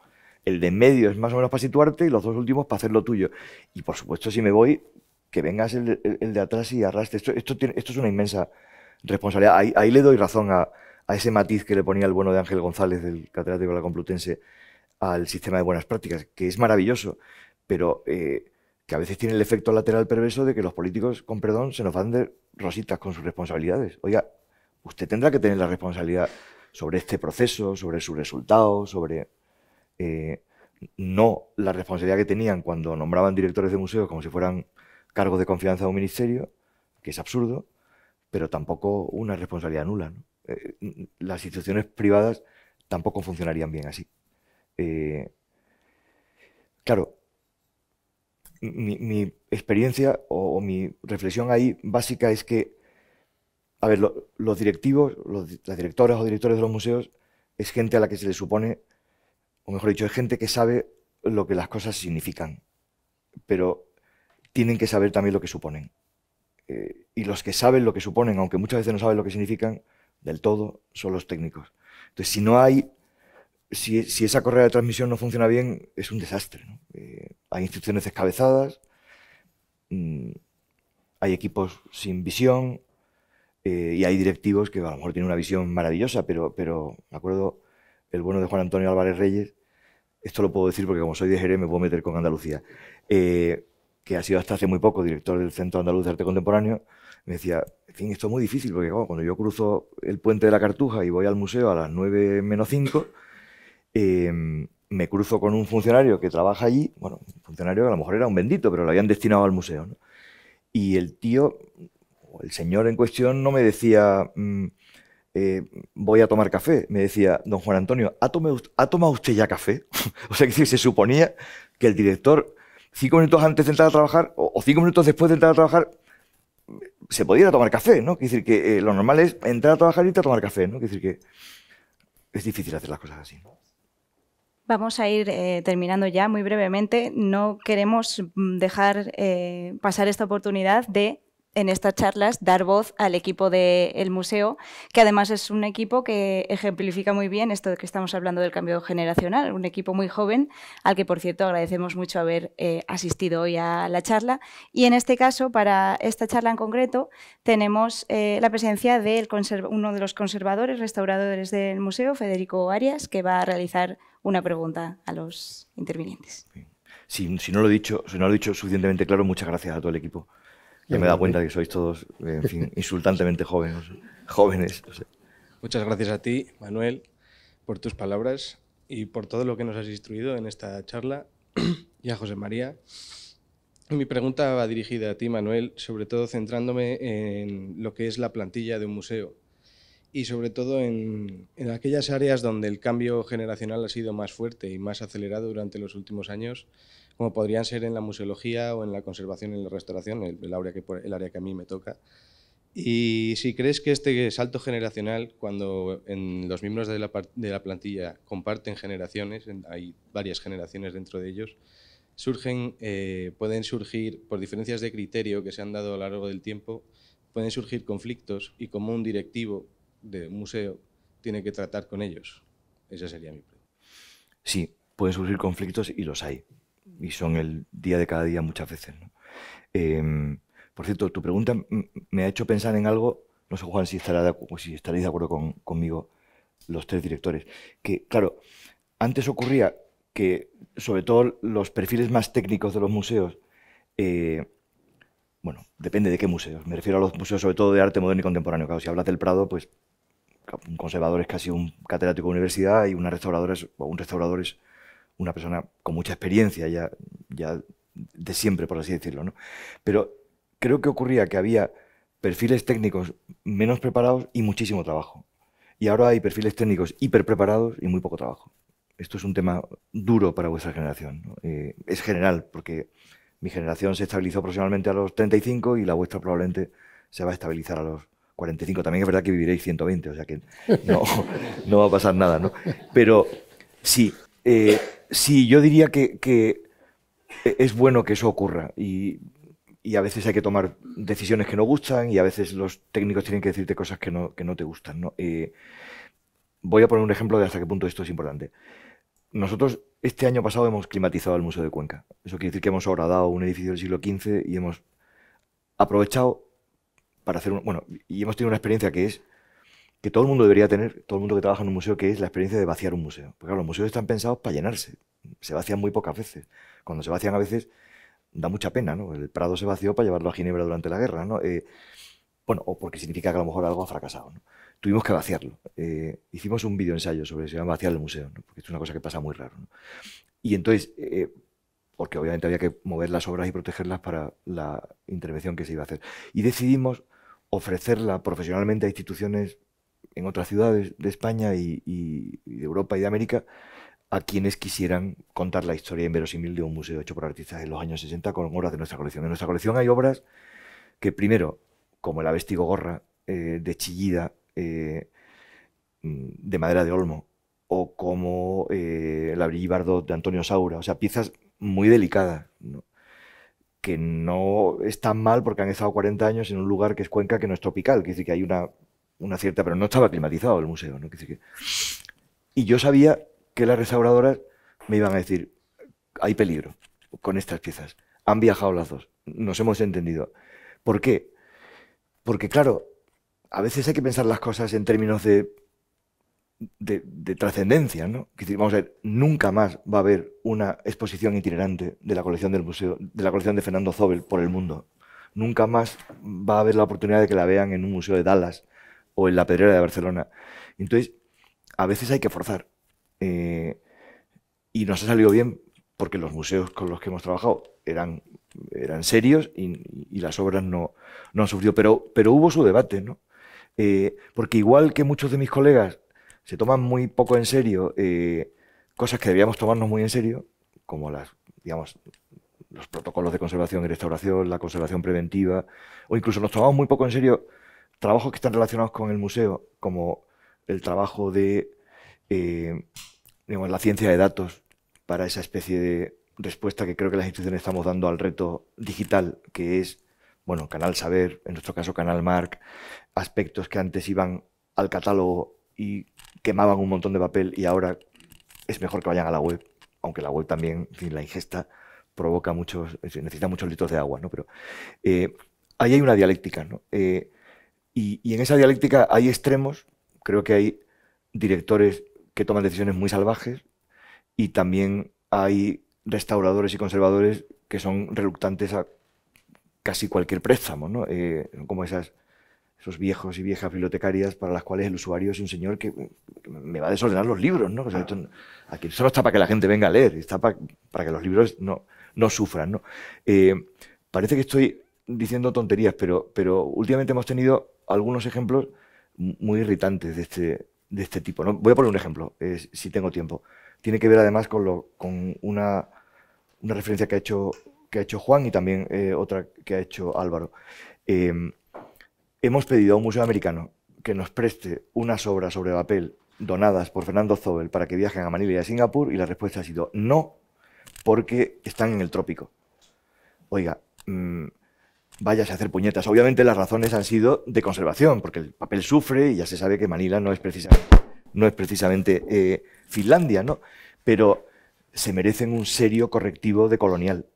El de medio es más o menos para situarte y los dos últimos para hacer lo tuyo. Y por supuesto, si me voy, que vengas el, de- el- de atrás y arrastre. Esto, esto, esto es una inmensa responsabilidad. Ahí, ahí le doy razón a, a ese matiz que le ponía el bueno de Ángel González, del catedrático de la Complutense, al sistema de buenas prácticas, que es maravilloso, pero eh, que a veces tiene el efecto lateral perverso de que los políticos, con perdón, se nos van de rositas con sus responsabilidades. Oiga, usted tendrá que tener la responsabilidad sobre este proceso, sobre sus resultados, sobre eh, no la responsabilidad que tenían cuando nombraban directores de museos como si fueran cargos de confianza de un ministerio, que es absurdo, pero tampoco una responsabilidad nula. Eh, las instituciones privadas tampoco funcionarían bien así. Eh, claro, mi, experiencia o, mi reflexión ahí básica es que, a ver, lo- los directivos, las directoras o directores de los museos es gente a la que se le supone, o mejor dicho, es gente que sabe lo que las cosas significan, pero tienen que saber también lo que suponen. Eh, y los que saben lo que suponen, aunque muchas veces no saben lo que significan, del todo, son los técnicos. Entonces, si no hay, si, si esa correa de transmisión no funciona bien, es un desastre. ¿no? Eh, hay instituciones descabezadas, mm, hay equipos sin visión eh, y hay directivos que a lo mejor tienen una visión maravillosa, pero, pero me acuerdo el bueno de Juan Antonio Álvarez Reyes, esto lo puedo decir porque como soy de Jerez me puedo meter con Andalucía, eh, que ha sido hasta hace muy poco director del Centro Andaluz de Arte Contemporáneo, me decía, en fin, esto es muy difícil porque cuando yo cruzo el puente de la Cartuja y voy al museo a las 9 menos 5, eh, me cruzo con un funcionario que trabaja allí, bueno, un funcionario que a lo mejor era un bendito, pero lo habían destinado al museo. Y el tío, el señor en cuestión no me decía, mm, eh, voy a tomar café. Me decía, don Juan Antonio, ¿ha tomado, ¿ha tomado usted ya café? (laughs) o sea, que se suponía que el director, cinco minutos antes de entrar a trabajar o, cinco minutos después de entrar a trabajar, se podía ir a tomar café, ¿no? Quiere decir que eh, lo normal es entrar a trabajar y irte a tomar café, ¿no? Quiere decir que es difícil hacer las cosas así. Vamos a ir eh, terminando ya muy brevemente. No queremos mm, dejar pasar esta oportunidad de en estas charlas dar voz al equipo del museo, que además es un equipo que ejemplifica muy bien esto de que estamos hablando del cambio generacional, un equipo muy joven, al que por cierto agradecemos mucho haber eh, asistido hoy a la charla. Y en este caso, para esta charla en concreto, tenemos eh, la presencia de uno de los conservadores, restauradores del museo, Federico Arias, que va a realizar una pregunta a los intervinientes. Si, no lo he dicho, si no lo he dicho suficientemente claro, muchas gracias a todo el equipo. Ya me he dado cuenta de que sois todos, en fin, (laughs) insultantemente jóvenes. jóvenes Muchas gracias a ti, Manuel, por tus palabras y por todo lo que nos has instruido en esta charla y a José María. Mi pregunta va dirigida a ti, Manuel, sobre todo centrándome en lo que es la plantilla de un museo y sobre todo en, en, aquellas áreas donde el cambio generacional ha sido más fuerte y más acelerado durante los últimos años como podrían ser en la museología o en la conservación y en la restauración, el, área que, el área que a mí me toca. Y si crees que este salto generacional, cuando en los miembros de la, de la plantilla comparten generaciones, hay varias generaciones dentro de ellos, surgen, eh, pueden surgir, por diferencias de criterio que se han dado a lo largo del tiempo, pueden surgir conflictos y como un directivo de un museo tiene que tratar con ellos. Esa sería mi pregunta. Sí, pueden surgir conflictos y los hay y son el día de cada día muchas veces. Em, por cierto, tu pregunta me ha hecho pensar en algo, no sé Juan si, estará si estaréis de acuerdo conmigo los tres directores, que claro, antes ocurría que sobre todo los perfiles más técnicos de los museos, eh, bueno, depende de qué museos, me refiero a los museos sobre todo de arte moderno y contemporáneo, claro, si hablas del Prado, pues un conservador es casi un catedrático de universidad y una restauradora o un restaurador es una persona con mucha experiencia ya, ya de siempre, por así decirlo. ¿no? Pero creo que ocurría que había perfiles técnicos menos preparados y muchísimo trabajo. Y ahora hay perfiles técnicos hiper preparados y muy poco trabajo. Esto es un tema duro para vuestra generación. Eh, es general, porque mi generación se estabilizó aproximadamente a los 35 y la vuestra probablemente se va a estabilizar a los 45. También es verdad que viviréis 120, o sea que no, (laughs) no va a pasar nada. ¿no? Pero sí, eh, Sí, yo diría que, es bueno que eso ocurra y, a veces hay que tomar decisiones que no gustan y a veces los técnicos tienen que decirte cosas que no, que no te gustan. Eh, voy a poner un ejemplo de hasta qué punto esto es importante. Nosotros este año pasado hemos climatizado el Museo de Cuenca. Eso quiere decir que hemos horadado un edificio del siglo XV y hemos aprovechado para hacer un, bueno, y hemos tenido una experiencia que es que todo el mundo debería tener, todo el mundo que trabaja en un museo, que es la experiencia de vaciar un museo. Porque claro, los museos están pensados para llenarse, se vacían muy pocas veces. Cuando se vacían a veces da mucha pena, ¿no? El Prado se vació para llevarlo a Ginebra durante la guerra, ¿no? Eh, bueno, o porque significa que a lo mejor algo ha fracasado, ¿no? Tuvimos que vaciarlo. Eh, hicimos un vídeo ensayo sobre se llama vaciar el museo, ¿no? porque es una cosa que pasa muy raro. Y entonces, eh, porque obviamente había que mover las obras y protegerlas para la intervención que se iba a hacer. Y decidimos ofrecerla profesionalmente a instituciones en otras ciudades de España y, de Europa y de América a quienes quisieran contar la historia inverosímil de un museo hecho por artistas en los años 60 con obras de nuestra colección. En nuestra colección hay obras que primero, como el Avestigo Gorra eh, de Chillida, eh, mm, de madera de olmo, o como eh, Abribardo de Antonio Saura, o sea, piezas muy delicadas, que no están mal porque han estado 40 años en un lugar que es Cuenca, que no es tropical, que dice que hay una una cierta, pero no estaba climatizado el museo. ¿no? Y yo sabía que las restauradoras me iban a decir, hay peligro con estas piezas. Han viajado las dos, nos hemos entendido. ¿Por qué? Porque claro, a veces hay que pensar las cosas en términos de, de, trascendencia, ¿no? vamos a ver, nunca más va a haber una exposición itinerante de la colección del museo, de la colección de Fernando Zobel por el mundo. Nunca más va a haber la oportunidad de que la vean en un museo de Dallas o en la Pedrera de Barcelona. Entonces, a veces hay que forzar. Eh, y nos ha salido bien porque los museos con los que hemos trabajado eran eran serios y, las obras no, no, han sufrido. Pero, pero hubo su debate, ¿no? Eh, porque igual que muchos de mis colegas se toman muy poco en serio eh, cosas que debíamos tomarnos muy en serio, como las, digamos, los protocolos de conservación y restauración, la conservación preventiva, o incluso nos tomamos muy poco en serio trabajos que están relacionados con el museo, como el trabajo de eh, digamos, la ciencia de datos para esa especie de respuesta que creo que las instituciones estamos dando al reto digital, que es, bueno, Canal Saber, en nuestro caso Canal Mark, aspectos que antes iban al catálogo y quemaban un montón de papel y ahora es mejor que vayan a la web, aunque la web también, en fin, la ingesta provoca muchos, necesita muchos litros de agua, ¿no? Pero eh, ahí hay una dialéctica, ¿no? Eh, y, en esa dialéctica hay extremos, creo que hay directores que toman decisiones muy salvajes y también hay restauradores y conservadores que son reluctantes a casi cualquier préstamo, ¿no? Eh, como esas, esos viejos y viejas bibliotecarias para las cuales el usuario es un señor que, me va a desordenar los libros. ¿no? aquí solo está para que la gente venga a leer, está para, para que los libros no, no sufran. ¿no? Eh, parece que estoy diciendo tonterías, pero, pero últimamente hemos tenido algunos ejemplos muy irritantes de este, de este tipo. ¿no? Voy a poner un ejemplo, si tengo tiempo. Tiene que ver además con, lo, con una, una, referencia que ha hecho, que ha hecho Juan y también eh, otra que ha hecho Álvaro. Eh, hemos pedido a un museo americano que nos preste unas obras sobre papel donadas por Fernando Zobel para que viajen a Manila y a Singapur y la respuesta ha sido no, porque están en el trópico. Oiga, mmm, váyase a hacer puñetas. Obviamente las razones han sido de conservación, porque el papel sufre y ya se sabe que Manila no es precisamente, no es precisamente eh, Finlandia, ¿no? Pero se merecen un serio correctivo de colonial.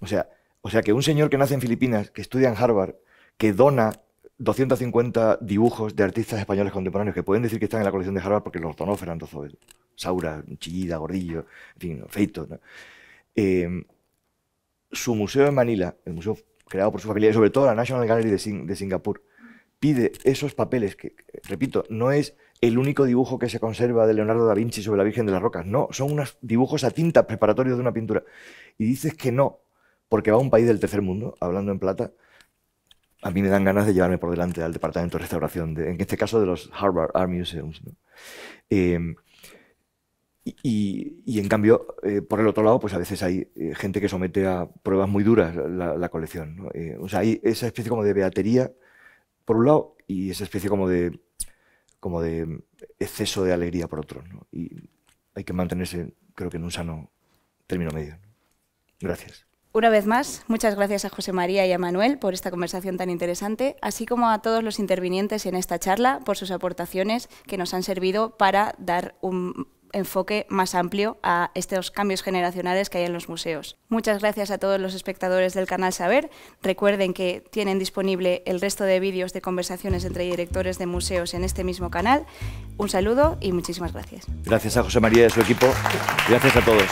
O sea, o sea, que un señor que nace en Filipinas, que estudia en Harvard, que dona 250 dibujos de artistas españoles contemporáneos que pueden decir que están en la colección de Harvard porque los donó Fernando Zobel. Saura, Chillida, Gordillo, en fin, Feito. Eh, su museo en Manila, el museo creado por su familia y sobre todo la National Gallery de, Singapur, pide esos papeles que, repito, no es el único dibujo que se conserva de Leonardo da Vinci sobre la Virgen de las Rocas, no, son unos dibujos a tinta preparatorios de una pintura. Y dices que no, porque va a un país del tercer mundo, hablando en plata, a mí me dan ganas de llevarme por delante al departamento de restauración, en este caso de los Harvard Art Museums. Em, y, en cambio, eh, por el otro lado, pues a veces hay eh, gente que somete a pruebas muy duras la, colección. Eh, o sea, hay esa especie como de beatería, por un lado, y esa especie como de, como de exceso de alegría, por otro. Y hay que mantenerse, creo que en un sano término medio. Gracias. Una vez más, muchas gracias a José María y a Manuel por esta conversación tan interesante, así como a todos los intervinientes en esta charla por sus aportaciones que nos han servido para dar un enfoque más amplio a estos cambios generacionales que hay en los museos. Muchas gracias a todos los espectadores del canal Saber. Recuerden que tienen disponible el resto de vídeos de conversaciones entre directores de museos en este mismo canal. Un saludo y muchísimas gracias. Gracias a José María y a su equipo. Gracias a todos.